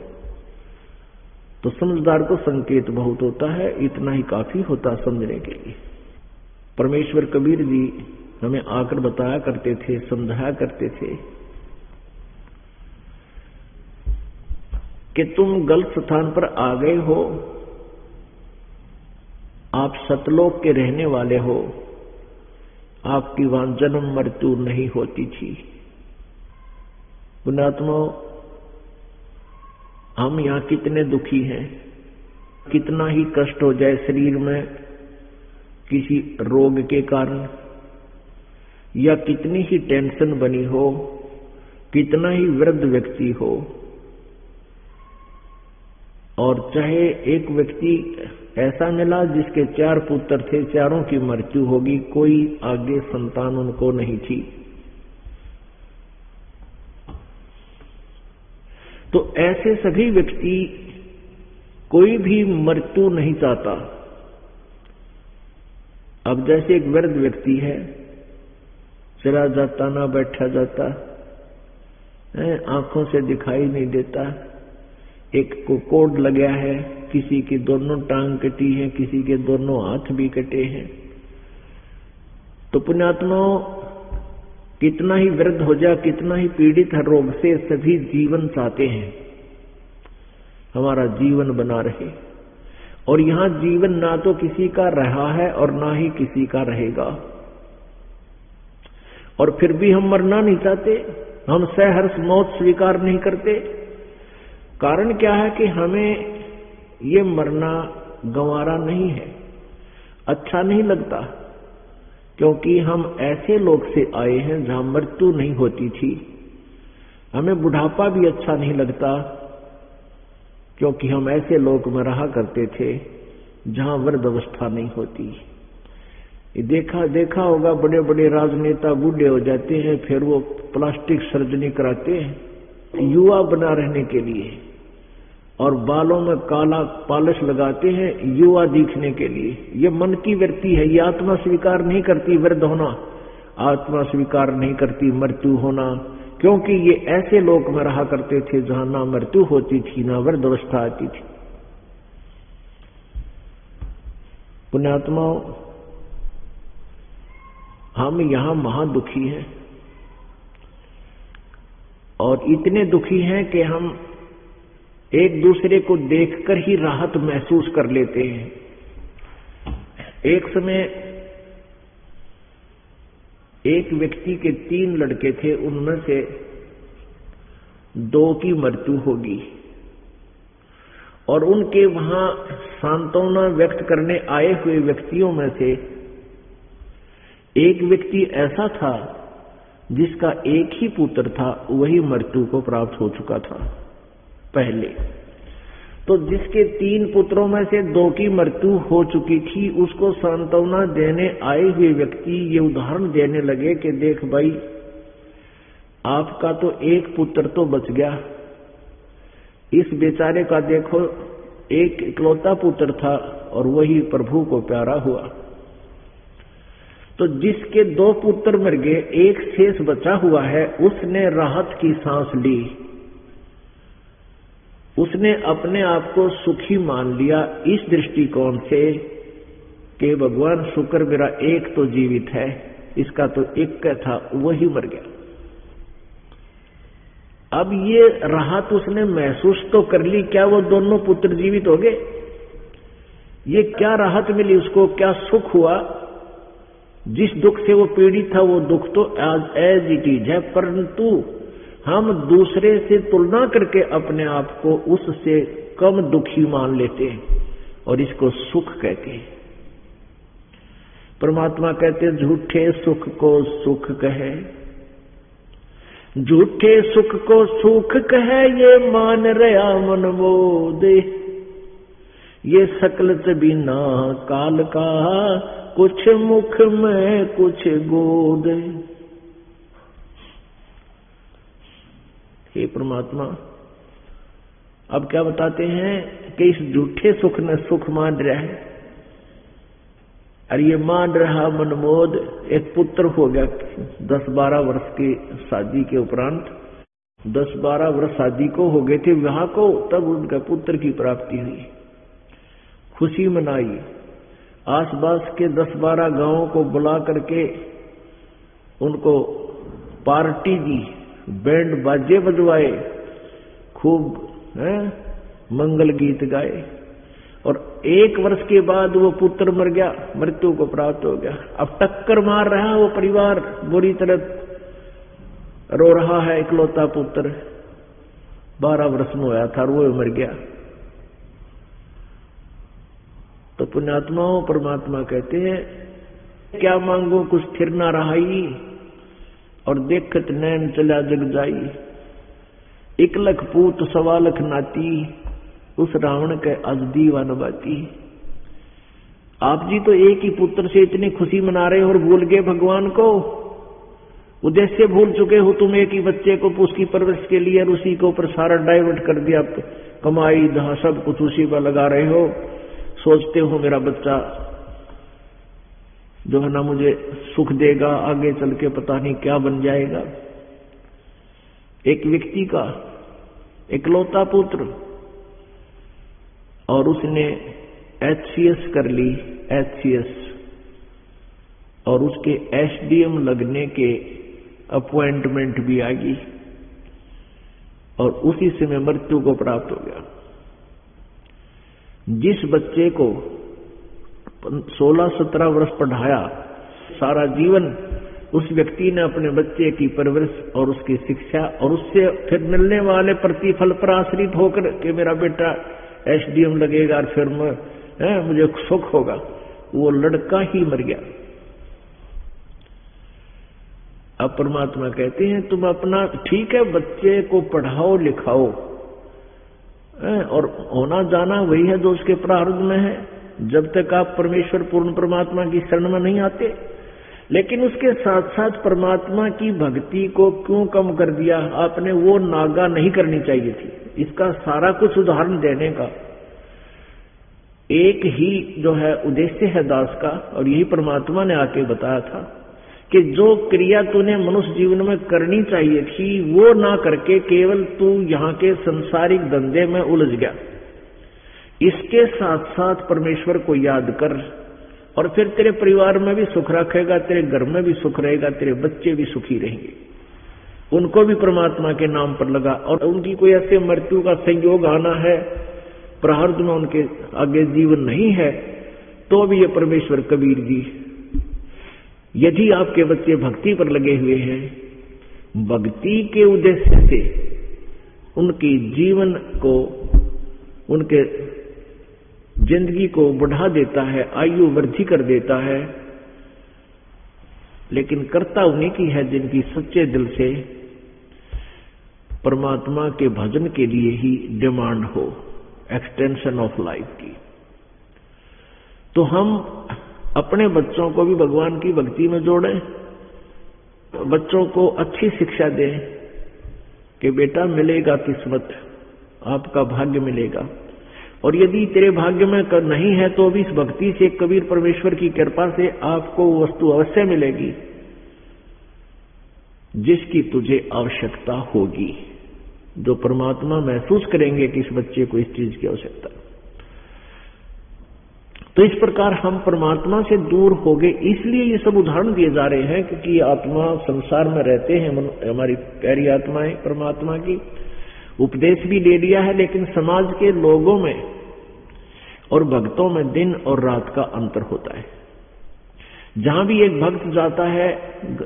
तो समझदार को संकेत बहुत होता है, इतना ही काफ़ी होता समझने के लिए। परमेश्वर कबीर जी हमें आकर बताया करते थे, समझाया करते थे कि तुम गलत स्थान पर आ गए हो आप सतलोक के रहने वाले हो। आपकी वहाँ जन्म मृत्यु नहीं होती थी। पुणात्मा हम यहाँ कितने दुखी हैं। कितना ही कष्ट हो जाए शरीर में किसी रोग के कारण, या कितनी ही टेंशन बनी हो, कितना ही वृद्ध व्यक्ति हो और चाहे एक व्यक्ति ऐसा मिला जिसके चार पुत्र थे, चारों की मृत्यु होगी, कोई आगे संतान उनको नहीं थी। तो ऐसे सभी व्यक्ति कोई भी मृत्यु नहीं चाहता। अब जैसे एक वृद्ध व्यक्ति है चला जाता, ना बैठा जाता आँखों से दिखाई नहीं देता एक को कोड लगा है, किसी की दोनों टांग कटी है, किसी के दोनों हाथ भी कटे हैं। तो पुण्यात्मा, कितना ही वृद्ध हो जाए कितना ही पीड़ित है रोग से सभी जीवन चाहते हैं। हमारा जीवन बना रहे। और यहाँ जीवन ना तो किसी का रहा है और ना ही किसी का रहेगा। और फिर भी हम मरना नहीं चाहते, हम सहर्ष मौत स्वीकार नहीं करते। कारण क्या है कि हमें ये मरना गंवारा नहीं है। अच्छा नहीं लगता, क्योंकि हम ऐसे लोग से आए हैं जहाँ मृत्यु नहीं होती थी। हमें बुढ़ापा भी अच्छा नहीं लगता, क्योंकि हम ऐसे लोग में रहा करते थे जहाँ वृद्ध नहीं होती। देखा देखा होगा बड़े बड़े राजनेता बूढ़े हो जाते हैं, फिर वो प्लास्टिक सर्जरी कराते हैं। युवा बना रहने के लिए। और बालों में काला पालिश लगाते हैं युवा दिखने के लिए। ये मन की वृत्ति है, ये आत्मा स्वीकार नहीं करती वृद्ध होना। आत्मा स्वीकार नहीं करती मृत्यु होना। क्योंकि ये ऐसे लोक में रहा करते थे जहाँ ना मृत्यु होती थी, ना वृद्ध अवस्था आती थी। पुण्यात्माओं, हम यहाँ महादुखी हैं। और इतने दुखी हैं कि हम एक दूसरे को देखकर ही राहत महसूस कर लेते हैं। एक समय एक व्यक्ति के तीन लड़के थे, उनमें से दो की मृत्यु होगी और उनके वहाँ सांत्वना व्यक्त करने आए हुए व्यक्तियों में से एक व्यक्ति ऐसा था जिसका एक ही पुत्र था, वही मृत्यु को प्राप्त हो चुका था। पहले। तो जिसके तीन पुत्रों में से दो की मृत्यु हो चुकी थी, उसको सांत्वना देने आए हुए व्यक्ति ये उदाहरण देने लगे कि देख भाई, आपका तो एक पुत्र तो बच गया। इस बेचारे का देखो, एक इकलौता पुत्र था और वही प्रभु को प्यारा हुआ। तो जिसके दो पुत्र मर गए, एक शेष बचा हुआ है, उसने राहत की सांस ली। उसने अपने आप को सुखी मान लिया। इस दृष्टिकोण से कि भगवान शुक्र मेरा एक तो जीवित है, इसका तो एक था, वही मर गया। अब ये राहत उसने महसूस तो कर ली, क्या वो दोनों पुत्र जीवित हो गए? ये क्या राहत मिली उसको, क्या सुख हुआ? जिस दुख से वो पीड़ित था, वो दुख तो एज एज इट इज़ है परंतु हम दूसरे से तुलना करके अपने आप को उससे कम दुखी मान लेते हैं और इसको सुख कहते हैं। परमात्मा कहते, झूठे सुख को सुख कहे। झूठे सुख को सुख कहे, ये मान रहा मन दे। ये सकल बिना काल का, कुछ मुख में कुछ गोद हे परमात्मा, अब क्या बताते हैं कि इस झूठे सुख ने सुख मान रहा। है और ये मान रहा मनमोद, एक पुत्र हो गया दस बारह वर्ष की शादी के उपरांत। दस बारह वर्ष शादी को हो गए थे विवाह को तब उनका पुत्र की प्राप्ति हुई। खुशी मनाई। आसपास के दस बारह गाँवों को बुला करके उनको पार्टी दी। बैंड बाजे बजवाए, खूब, है, मंगल गीत गाए। और एक वर्ष के बाद वो पुत्र मर गया, मृत्यु को प्राप्त हो गया। अब टक्कर मार रहा वो परिवार, बुरी तरह रो रहा है इकलौता पुत्र। बारह वर्ष में होया था वो मर गया। तो पुण्यात्माओं परमात्मा कहते हैं, क्या मांगो कुछ स्थिर ना रहाई? और देखत नैन चला जग जाई। एक लख पूत, सवा लख नाती, उस रावण के अज दीवान बाती। आप जी तो एक ही पुत्र से इतनी खुशी मना रहे हो और भूल गए भगवान को? उद्देश्य भूल चुके हो तुम एक ही बच्चे को उसकी परवरिश के लिए और उसी को ऊपर सारा डाइवर्ट कर दिया, कमाई, दहा, सब कुछ उसी पर लगा रहे हो। सोचते हो मेरा बच्चा जो है ना मुझे सुख देगा, आगे चल के पता नहीं क्या बन जाएगा। एक व्यक्ति का इकलौता पुत्र और उसने एचसीएस कर ली एचसीएस और उसके एसडीएम लगने के अपॉइंटमेंट भी आ गई। और उसी समय मृत्यु को प्राप्त हो गया। जिस बच्चे को सोलह सत्रह वर्ष पढ़ाया, सारा जीवन उस व्यक्ति ने अपने बच्चे की परवरिश और उसकी शिक्षा और उससे फिर मिलने वाले प्रतिफल पर आश्रित होकर कि मेरा बेटा एसडीएम लगेगा और फिर मैं मुझे सुख होगा। वो लड़का ही मर गया। अब परमात्मा कहते हैं, तुम अपना, ठीक है, बच्चे को पढ़ाओ, लिखाओ और होना जाना वही है जो उसके प्रारंभ में है। जब तक आप परमेश्वर पूर्ण परमात्मा की शरण में नहीं आते, लेकिन उसके साथ साथ परमात्मा की भक्ति को क्यों कम कर दिया? आपने वो नागा नहीं करनी चाहिए थी। इसका सारा कुछ उदाहरण देने का। एक ही जो है उद्देश्य है दास का, और यही परमात्मा ने आके बताया था कि जो क्रिया तूने मनुष्य जीवन में करनी चाहिए थी, वो ना करके केवल तू यहाँ के संसारिक धंधे में उलझ गया। इसके साथ साथ परमेश्वर को याद कर और फिर तेरे परिवार में भी सुख रखेगा, तेरे घर में भी सुख रहेगा, तेरे बच्चे भी सुखी रहेंगे। उनको भी परमात्मा के नाम पर लगा और उनकी कोई ऐसे मृत्यु का संयोग आना है प्रार्थ में उनके आगे जीवन नहीं है तो भी ये परमेश्वर कबीर जी, यदि आपके बच्चे भक्ति पर लगे हुए हैं, भक्ति के उद्देश्य से उनके जीवन को, उनके ज़िंदगी को बढ़ा देता है, आयु वृद्धि कर देता है। लेकिन कर्ता उन्हीं की है जिनकी सच्चे दिल से परमात्मा के भजन के लिए ही डिमांड हो एक्सटेंशन ऑफ़ लाइफ की। तो हम अपने बच्चों को भी भगवान की भक्ति में जोड़ें, बच्चों को अच्छी शिक्षा दें कि बेटा मिलेगा किस्मत, आपका भाग्य मिलेगा। और यदि तेरे भाग्य में नहीं है तो भी इस भक्ति से, कबीर परमेश्वर की कृपा से आपको वस्तु अवश्य मिलेगी, जिसकी तुझे आवश्यकता होगी, जो परमात्मा महसूस करेंगे कि इस बच्चे को इस चीज़ की आवश्यकता तो इस प्रकार हम परमात्मा से दूर हो गए, इसलिए ये सब उदाहरण दिए जा रहे हैं, क्योंकि आत्मा संसार में रहते हैं हमारी प्यारी आत्माएँ परमात्मा की। उपदेश भी दे दिया है, लेकिन समाज के लोगों में और भक्तों में दिन और रात का अंतर होता है। जहाँ भी एक भक्त जाता है,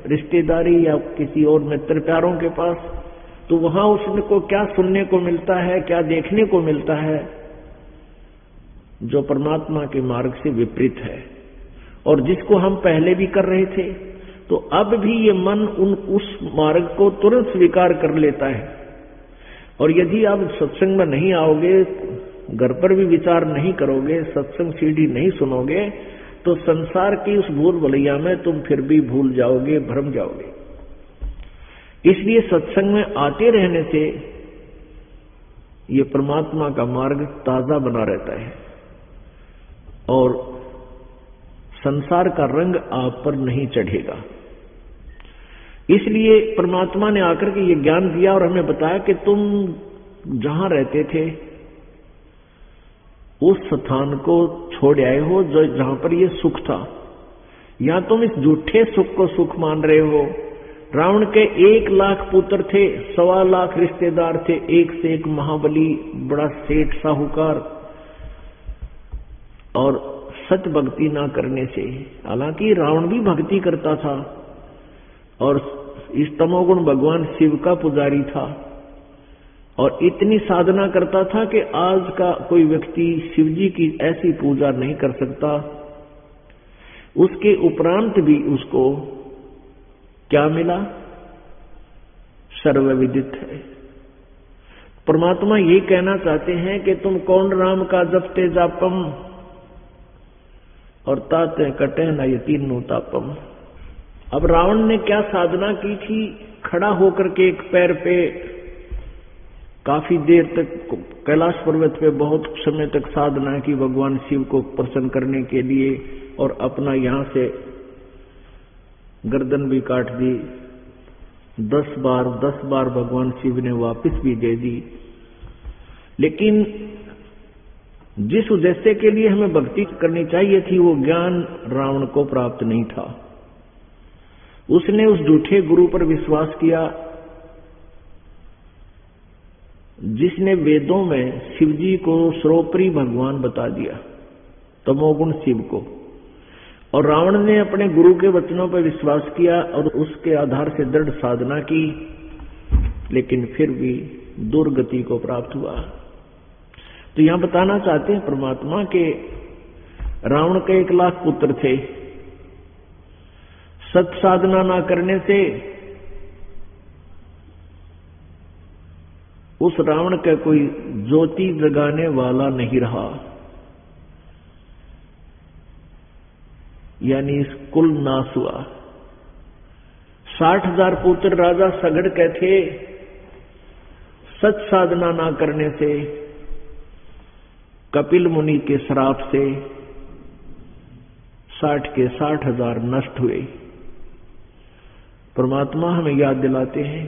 रिश्तेदारी या किसी और मित्र प्यारों के पास तो वहाँ उसको क्या सुनने को मिलता है, क्या देखने को मिलता है, जो परमात्मा के मार्ग से विपरीत है। और जिसको हम पहले भी कर रहे थे तो अब भी ये मन उन, उस मार्ग को तुरंत स्वीकार कर लेता है। और यदि आप सत्संग में नहीं आओगे घर पर भी विचार नहीं करोगे, सत्संग सीढ़ी नहीं सुनोगे तो संसार की उस भूल भलैया में तुम फिर भी भूल जाओगे, भ्रम जाओगे। इसलिए सत्संग में आते रहने से ये परमात्मा का मार्ग ताज़ा बना रहता है। और संसार का रंग आप पर नहीं चढ़ेगा। इसलिए परमात्मा ने आकर के ये ज्ञान दिया और हमें बताया कि तुम जहाँ रहते थे उस स्थान को छोड़ आए हो जो जहाँ पर ये सुख था। या तुम इस झूठे सुख को सुख मान रहे हो? रावण के एक लाख पुत्र थे, सवा लाख रिश्तेदार थे, एक से एक महाबली, बड़ा सेठ, साहूकार। और सच भक्ति ना करने से, हालाँकि रावण भी भक्ति करता था, और इस तमोगुण भगवान शिव का पुजारी था। और इतनी साधना करता था कि आज का कोई व्यक्ति शिवजी की ऐसी पूजा नहीं कर सकता। उसके उपरांत भी उसको क्या मिला? सर्वविदित है। परमात्मा ये कहना चाहते हैं कि तुम कौन राम का जपते जापम और ताते कटे न ये तापम अब रावण ने क्या साधना की थी? खड़ा होकर के एक पैर पे काफ़ी देर तक कैलाश पर्वत पे बहुत समय तक साधना की भगवान शिव को प्रसन्न करने के लिए और अपना यहाँ से गर्दन भी काट दी। दस बार दस बार भगवान शिव ने वापस भी दे दी। लेकिन जिस उद्देश्य के लिए हमें भक्ति करनी चाहिए थी, वो ज्ञान रावण को प्राप्त नहीं था। उसने उस झूठे गुरु पर विश्वास किया जिसने वेदों में शिवजी को सरोपरी भगवान बता दिया, तमोगुण शिव को। और रावण ने अपने गुरु के वचनों पर विश्वास किया और उसके आधार से दृढ़ साधना की, लेकिन फिर भी दुर्गति को प्राप्त हुआ। तो यहाँ बताना चाहते हैं परमात्मा के, रावण के एक लाख पुत्र थे। सत साधना ना करने से उस रावण का कोई ज्योति जगाने वाला नहीं रहा। यानी कुल नाश हुआ। साठ हज़ार पुत्र राजा सगड़ के थे। सच साधना ना करने से, कपिल मुनि के श्राप से साठ के साठ हज़ार नष्ट हुए। परमात्मा हमें याद दिलाते हैं।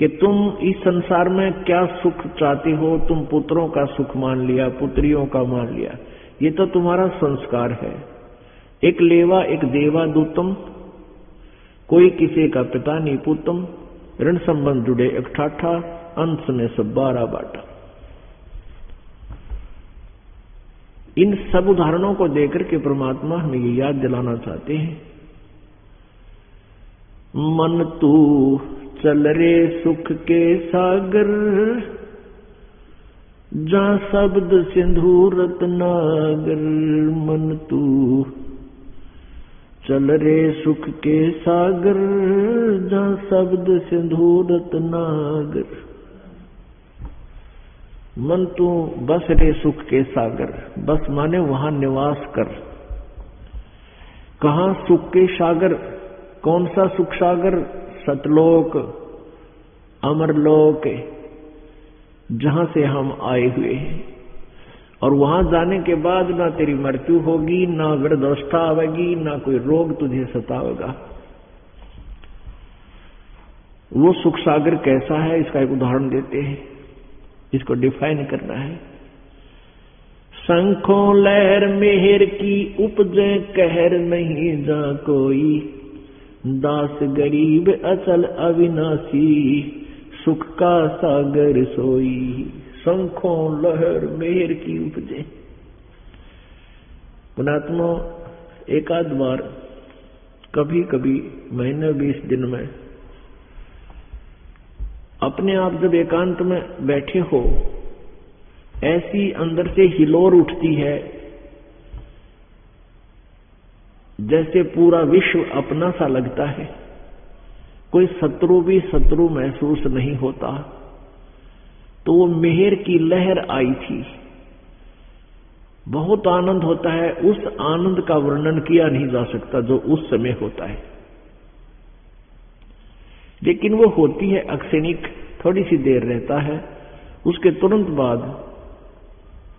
कि तुम इस संसार में क्या सुख चाहते हो? तुम पुत्रों का सुख मान लिया, पुत्रियों का मान लिया। ये तो तुम्हारा संस्कार है। एक लेवा, एक देवा दूतम। कोई किसी का पिता नहीं पुतम ऋण संबंध जुड़े एक ठाठा। अंश में सब बारह बाटा। इन सब उदाहरणों को देकर के परमात्मा हमें ये याद दिलाना चाहते हैं। मन तू चल रे सुख के सागर। जा शब्द सिंधु रत्नागर, मन तू। चल रे सुख के सागर, जा शब्द सिंधु रत्नागर। मन तू, बस रे सुख के सागर। बस माने वहाँ निवास कर। कहा सुख के सागर? कौन सा सुख सागर? सतलोक, अमरलोक, जहाँ से हम आए हुए हैं। और वहाँ जाने के बाद ना तेरी मृत्यु होगी, ना वृद्धावस्था आवेगी, ना कोई रोग तुझे सतावेगा वो सुख सागर कैसा है, इसका एक उदाहरण देते हैं। इसको डिफाइन करना है। शंखों लहर मेहर की उपजे, कहर नहीं जा कोई। दास गरीब अचल अविनाशी, सुख का सागर सोई। शंखों लहर मेहर की उपजे। पुणात्मा, एकाध बार कभी कभी महीने बीस दिन में, अपने आप जब एकांत में बैठे हो, ऐसी अंदर से हिलोर उठती है जैसे पूरा विश्व अपना सा लगता है, कोई शत्रु भी शत्रु महसूस नहीं होता। तो वो मेहर की लहर आई थी। बहुत आनंद होता है, उस आनंद का वर्णन किया नहीं जा सकता जो उस समय होता है। लेकिन वो होती है अक्सनिक थोड़ी सी देर रहता है। उसके तुरंत बाद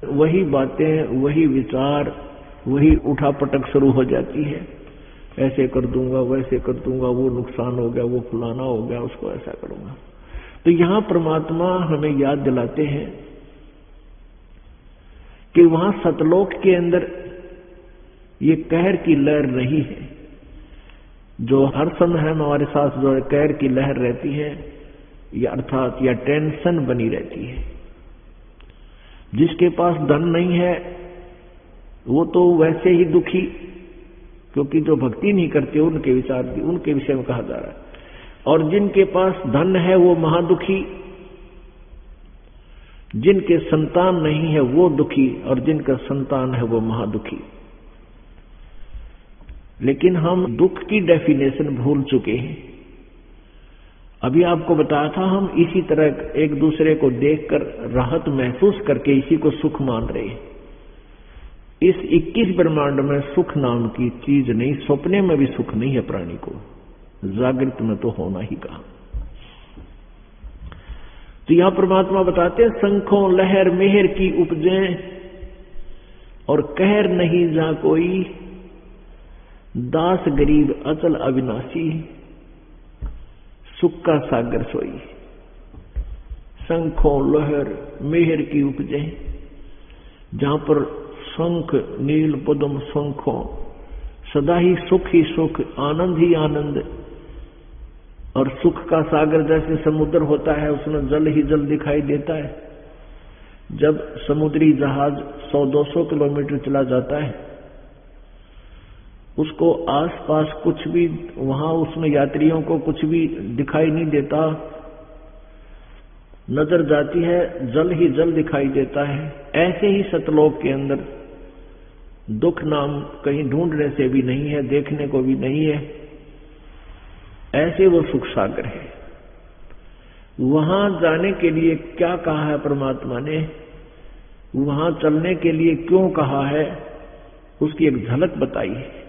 वही बातें, वही विचार वही उठा पटक शुरू हो जाती है। ऐसे कर दूँगा, वैसे कर दूँगा, वो नुकसान हो गया, वो फुलाना हो गया, उसको ऐसा करूँगा। तो यहाँ परमात्मा हमें याद दिलाते हैं कि वहाँ सतलोक के अंदर ये कहर की लहर नहीं है। जो हर समय हमारे साथ जो कहर की लहर रहती है, या अर्थात या टेंशन बनी रहती है। जिसके पास धन नहीं है वो तो वैसे ही दुखी, क्योंकि जो भक्ति नहीं करते, उनके विचार उनके विषय में कहा जा रहा है। और जिनके पास धन है, वो महादुखी। जिनके संतान नहीं है, वो दुखी, और जिनका संतान है, वो महादुखी। लेकिन हम दुख की डेफिनेशन भूल चुके हैं। अभी आपको बताया था, हम इसी तरह एक दूसरे को देखकर राहत महसूस करके इसी को सुख मान रहे हैं। इस 21 ब्रह्मांड में सुख नाम की चीज़ नहीं, सपने में भी सुख नहीं है प्राणी को। जागृत में तो होना ही कहा। तो यहाँ परमात्मा बताते हैं संखों लहर, मेहर की उपजे, और कहर नहीं जा कोई, दास, गरीब, अचल, अविनाशी, सुख का सागर सोई। शंखों, लहर, मेहर की उपजे, जहाँ पर शंख, नील पदम शंखों, सदा ही सुख ही सुख, आनंद ही आनंद। और सुख का सागर जैसे समुद्र होता है, उसमें जल ही जल दिखाई देता है। जब समुद्री जहाज़ 100-200 किलोमीटर चला जाता है, उसको आसपास कुछ भी, वहाँ उसमें यात्रियों को कुछ भी दिखाई नहीं देता। नज़र जाती है, जल ही जल दिखाई देता है। ऐसे ही सतलोक के अंदर दुख नाम कहीं ढूँढने से भी नहीं है, देखने को भी नहीं है। ऐसे वो सुख सागर है। वहाँ जाने के लिए क्या कहा है परमात्मा ने? वहाँ चलने के लिए क्यों कहा है? उसकी एक झलक बताई है।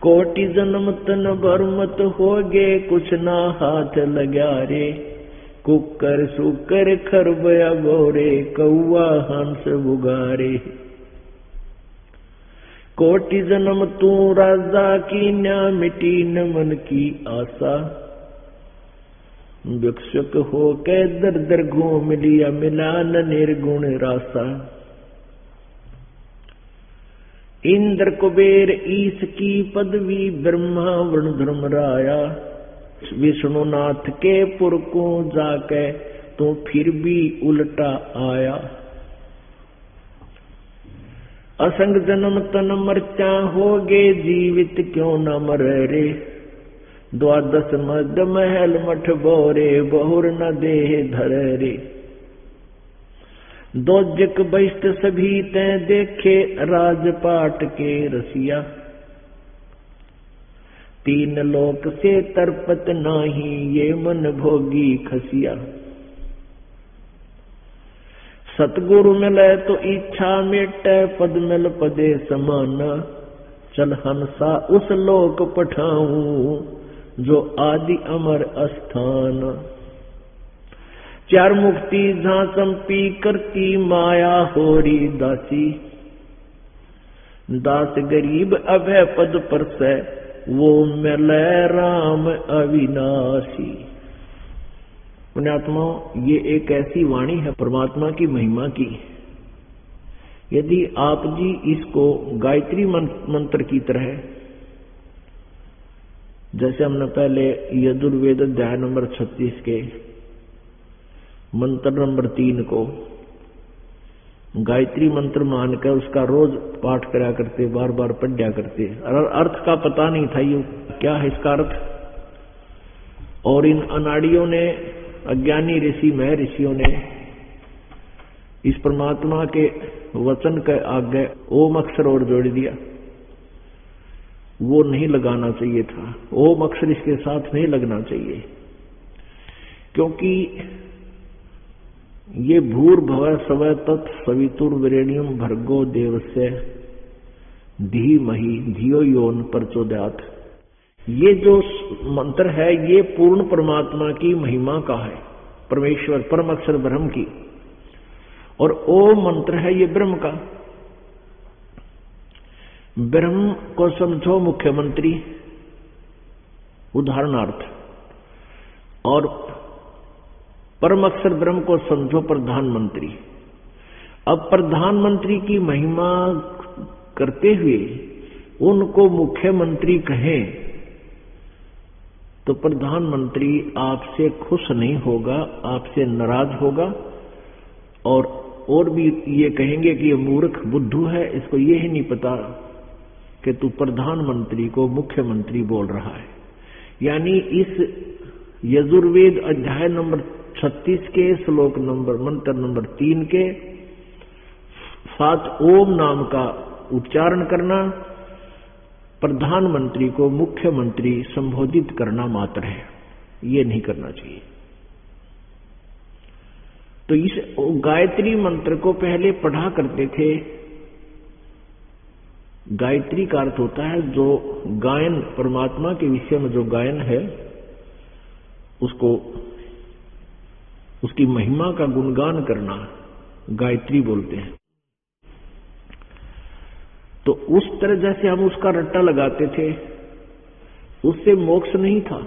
कोटि जन्म तन भर हो गए कुछ ना हाथ लग्या रे। कुकर सुकर खरबया बोरे कौआ हंस बुगारे। कोटि जन्म तू राजा की न्या मिटी न मन की आशा। भिक्षुक हो के दर दर घूम लिया मिला न निर्गुण रासा। इंद्र कुबेर ईस की पदवी ब्रह्मा वर्ण धर्म राया। विष्णुनाथ के पुर को जाके तो फिर भी उल्टा आया। असंग जन्म तन मरचा हो गे जीवित क्यों न मर रे? द्वादश मद महल मठ बोरे, बहुर न देह धर रे। दो जक बैष्ट सभी तय देखे, राजपाट के रसिया। तीन लोक से तरपत नाही, ये मन भोगी खसिया। सतगुरु मिले तो इच्छा मेटे, पद मिल पदे समान। चल हंसा उस लोक पठाऊ, जो आदि अमर स्थान चार मुक्ति झांसम पी करती माया होरी दासी। दास गरीब अभय पद पर से वो मिले राम अविनाशी। पुण्यात्मा ये एक ऐसी वाणी है परमात्मा की महिमा की। यदि आप जी इसको गायत्री मंत्र की तरह, जैसे हमने पहले यजुर्वेद अध्याय नंबर 36 के, मंत्र नंबर तीन को गायत्री मंत्र मानकर उसका रोज पाठ करा करते बार बार पढ़ा करते अर्थ का पता नहीं था ये, क्या है इसका अर्थ? और इन अनाड़ियों ने, अज्ञानी ऋषि मह ऋषियों ने, इस परमात्मा के वचन के आगे ओम अक्षर और जोड़ दिया। वो नहीं लगाना चाहिए था। ओम अक्षर इसके साथ नहीं लगना चाहिए। क्योंकि ये भूर भव सवय तत् सवितुर विरेणियम भर्गो देवस्य धी मही, धियो योन प्रचोदयात। ये जो मंत्र है, ये पूर्ण परमात्मा की महिमा का है, परमेश्वर परम अक्षर ब्रह्म की। और ओ मंत्र है ये ब्रह्म का। ब्रह्म को समझो मुख्यमंत्री, उदाहरणार्थ। और परम अक्षर ब्रह्म को समझो प्रधानमंत्री। अब प्रधानमंत्री की महिमा करते हुए उनको मुख्यमंत्री कहें तो प्रधानमंत्री आपसे खुश नहीं होगा, आपसे नाराज़ होगा, और और भी ये कहेंगे कि ये मूर्ख बुद्धू है, इसको ये ही नहीं पता कि तू प्रधानमंत्री को मुख्यमंत्री बोल रहा है। यानी इस यजुर्वेद अध्याय नंबर 36 के श्लोक नंबर, मंत्र नंबर तीन के साथ ओम नाम का उच्चारण करना, प्रधानमंत्री को मुख्यमंत्री संबोधित करना मात्र है। ये नहीं करना चाहिए। तो इस गायत्री मंत्र को पहले पढ़ा करते थे। गायत्री का अर्थ होता है जो गायन, परमात्मा के विषय में जो गायन है, उसको उसकी महिमा का गुणगान करना गायत्री बोलते हैं। तो उस तरह जैसे हम उसका रट्टा लगाते थे, उससे मोक्ष नहीं था।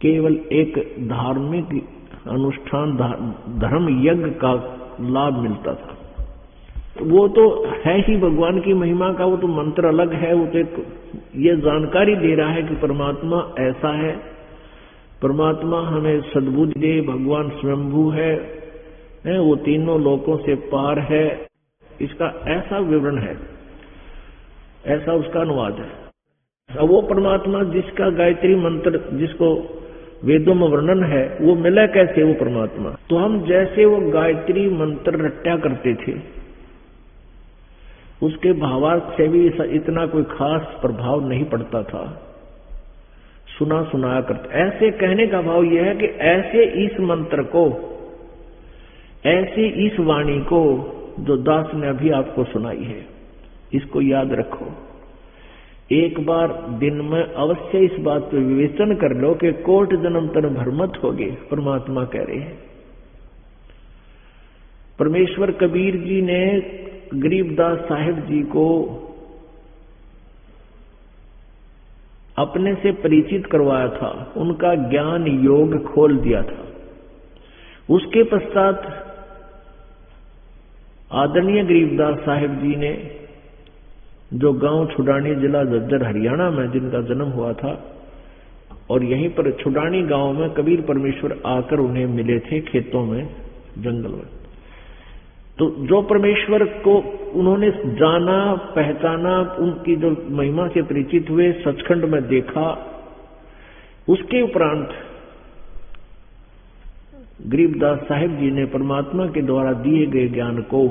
केवल एक धार्मिक अनुष्ठान धर्म यज्ञ का लाभ मिलता था। तो वो तो है ही भगवान की महिमा का, वो तो मंत्र अलग है, वो तो एक ये जानकारी दे रहा है कि परमात्मा ऐसा है परमात्मा हमें सद्बुद्धि दे भगवान स्वयंभू है, वो तीनों लोकों से पार है। इसका ऐसा विवरण है ऐसा उसका अनुवाद है। वो परमात्मा जिसका गायत्री मंत्र जिसको वेदों में वर्णन है वो मिला कैसे वो परमात्मा? तो हम जैसे वो गायत्री मंत्र रट्या करते थे उसके भावार्थ से भी इतना कोई खास प्रभाव नहीं पड़ता था। सुना सुनाया करते। ऐसे कहने का भाव यह है कि ऐसे इस मंत्र को, ऐसे इस वाणी को जो दास ने अभी आपको सुनाई है, इसको याद रखो। एक बार दिन में अवश्य इस बात पर विवेचन कर लो कि कोट जन्म तन भरमत हो गए परमात्मा कह रहे हैं। परमेश्वर कबीर जी ने गरीबदास साहिब जी को अपने से परिचित करवाया था, उनका ज्ञान योग खोल दिया था। उसके पश्चात आदरणीय गरीबदास साहिब जी ने, जो गाँव छुडानी जिला जज्जर हरियाणा में, जिनका जन्म हुआ था, और यहीं पर छुडानी गाँव में कबीर परमेश्वर आकर उन्हें मिले थे खेतों में, जंगल में। तो जो परमेश्वर को उन्होंने जाना, पहचाना, उनकी जो महिमा से परिचित हुए, सचखंड में देखा, उसके उपरांत गरीबदास साहिब जी ने परमात्मा के द्वारा दिए गए ज्ञान को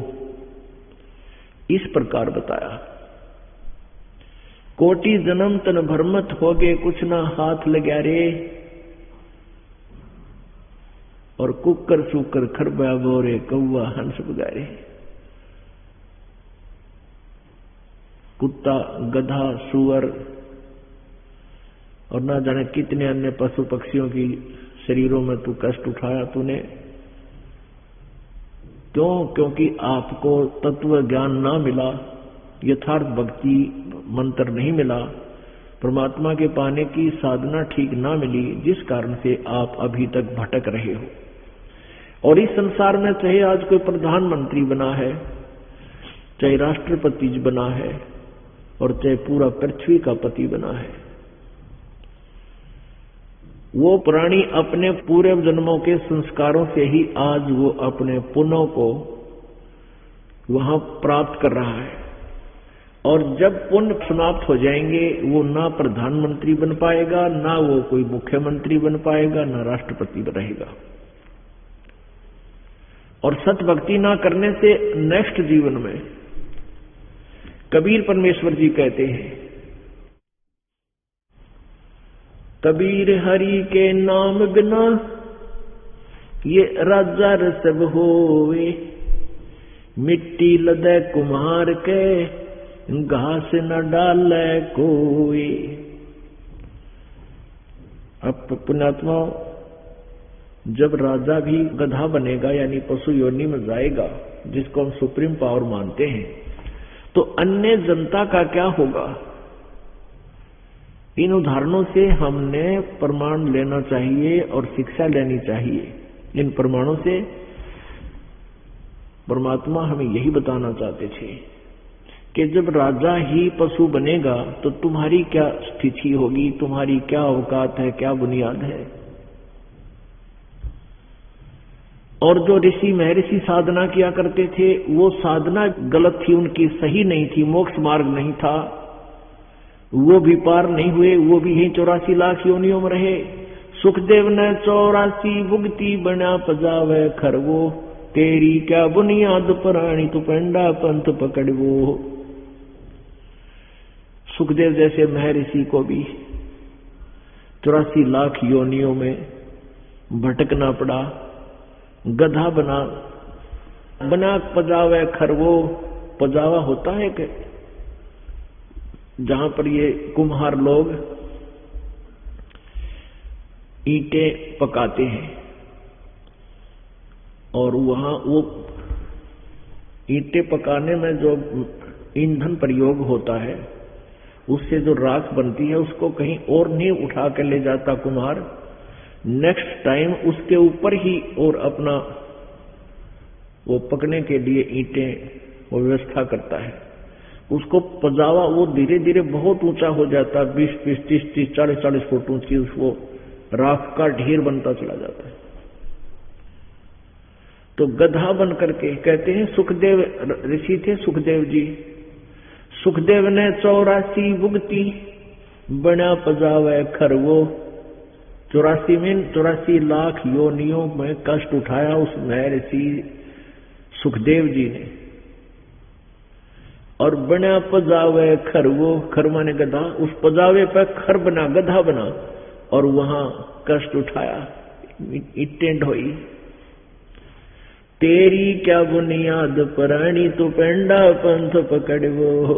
इस प्रकार बताया। कोटि जन्म तन भरमत हो गए कुछ ना हाथ लग्या रे और कुकर सुकर खरबा बोरे कौआ हंस बगारे। कुत्ता, गधा, सुअर, और ना जाने कितने अन्य पशु पक्षियों की शरीरों में तू कष्ट उठाया तूने। क्यों? क्योंकि आपको तत्व ज्ञान ना मिला, यथार्थ भक्ति मंत्र नहीं मिला, परमात्मा के पाने की साधना ठीक ना मिली, जिस कारण से आप अभी तक भटक रहे हो। और इस संसार में चाहे आज कोई प्रधानमंत्री बना है, चाहे राष्ट्रपति बना है, और चाहे पूरा पृथ्वी का पति बना है, वो प्राणी अपने पूरे जन्मों के संस्कारों से ही आज वो अपने पुनों को वहाँ प्राप्त कर रहा है। और जब पुण्य समाप्त हो जाएँगे, वो ना प्रधानमंत्री बन पाएगा, ना वो कोई मुख्यमंत्री बन पाएगा, ना राष्ट्रपति रहेगा। और सत भक्ति ना करने से नेक्स्ट जीवन में कबीर परमेश्वर जी कहते हैं, कबीर हरि के नाम बिना ये राजा रसब होवे। मिट्टी लदे कुमार के, घास न डाल कोई। अब पुण्यात्मा जब राजा भी गधा बनेगा, यानी पशु योनि में जाएगा, जिसको हम सुप्रीम पावर मानते हैं तो अन्य जनता का क्या होगा? इन उदाहरणों से हमने प्रमाण लेना चाहिए और शिक्षा लेनी चाहिए। इन प्रमाणों से परमात्मा हमें यही बताना चाहते थे कि जब राजा ही पशु बनेगा तो तुम्हारी क्या स्थिति होगी? तुम्हारी क्या अवकात है? क्या बुनियाद है? और जो ऋषि महर्षि साधना किया करते थे, वो साधना गलत थी, उनकी सही नहीं थी, मोक्ष मार्ग नहीं था। वो भी पार नहीं हुए, वो भी यही चौरासी लाख योनियों में रहे। सुखदेव ने चौरासी भुगती बना पजावे खरवो। तेरी क्या बुनियाद पराणी तु पंडा पंथ पकड़वो। सुखदेव जैसे महर्षि को भी चौरासी लाख योनियों में भटकना पड़ा। गधा बना बना पजावे खरवो, पजावा होता है कि? जहाँ पर ये कुम्हार लोग ईंटें पकाते हैं और वहाँ वो ईंटें पकाने में जो ईंधन प्रयोग होता है, उससे जो राख बनती है, उसको कहीं और नहीं उठा कर ले जाता कुमार नेक्स्ट टाइम उसके ऊपर ही और अपना वो पकने के लिए ईंटें वो व्यवस्था करता है। उसको पजावा वो धीरे धीरे बहुत ऊँचा हो जाता है, बीस बीस, तीस तीस, चालीस चालीस फुट ऊँची उसको राख का ढेर बनता चला जाता है। तो गधा बन करके कहते हैं, सुखदेव, ऋषि थे सुखदेव जी। सुखदेव ने चौरासी भुगती, बना पजावे खरवो चौरासी में, चौरासी लाख योनियों में कष्ट उठाया उस महर्षि सुखदेव जी ने। और बना पजावे खर वो खरवा ने गधा, उस पजावे पर खर बना, गधा बना, और वहाँ कष्ट उठाया, इट्टे ढोई। तेरी क्या बुनियाद परानी तो पेंडा पंथ पकड़वो।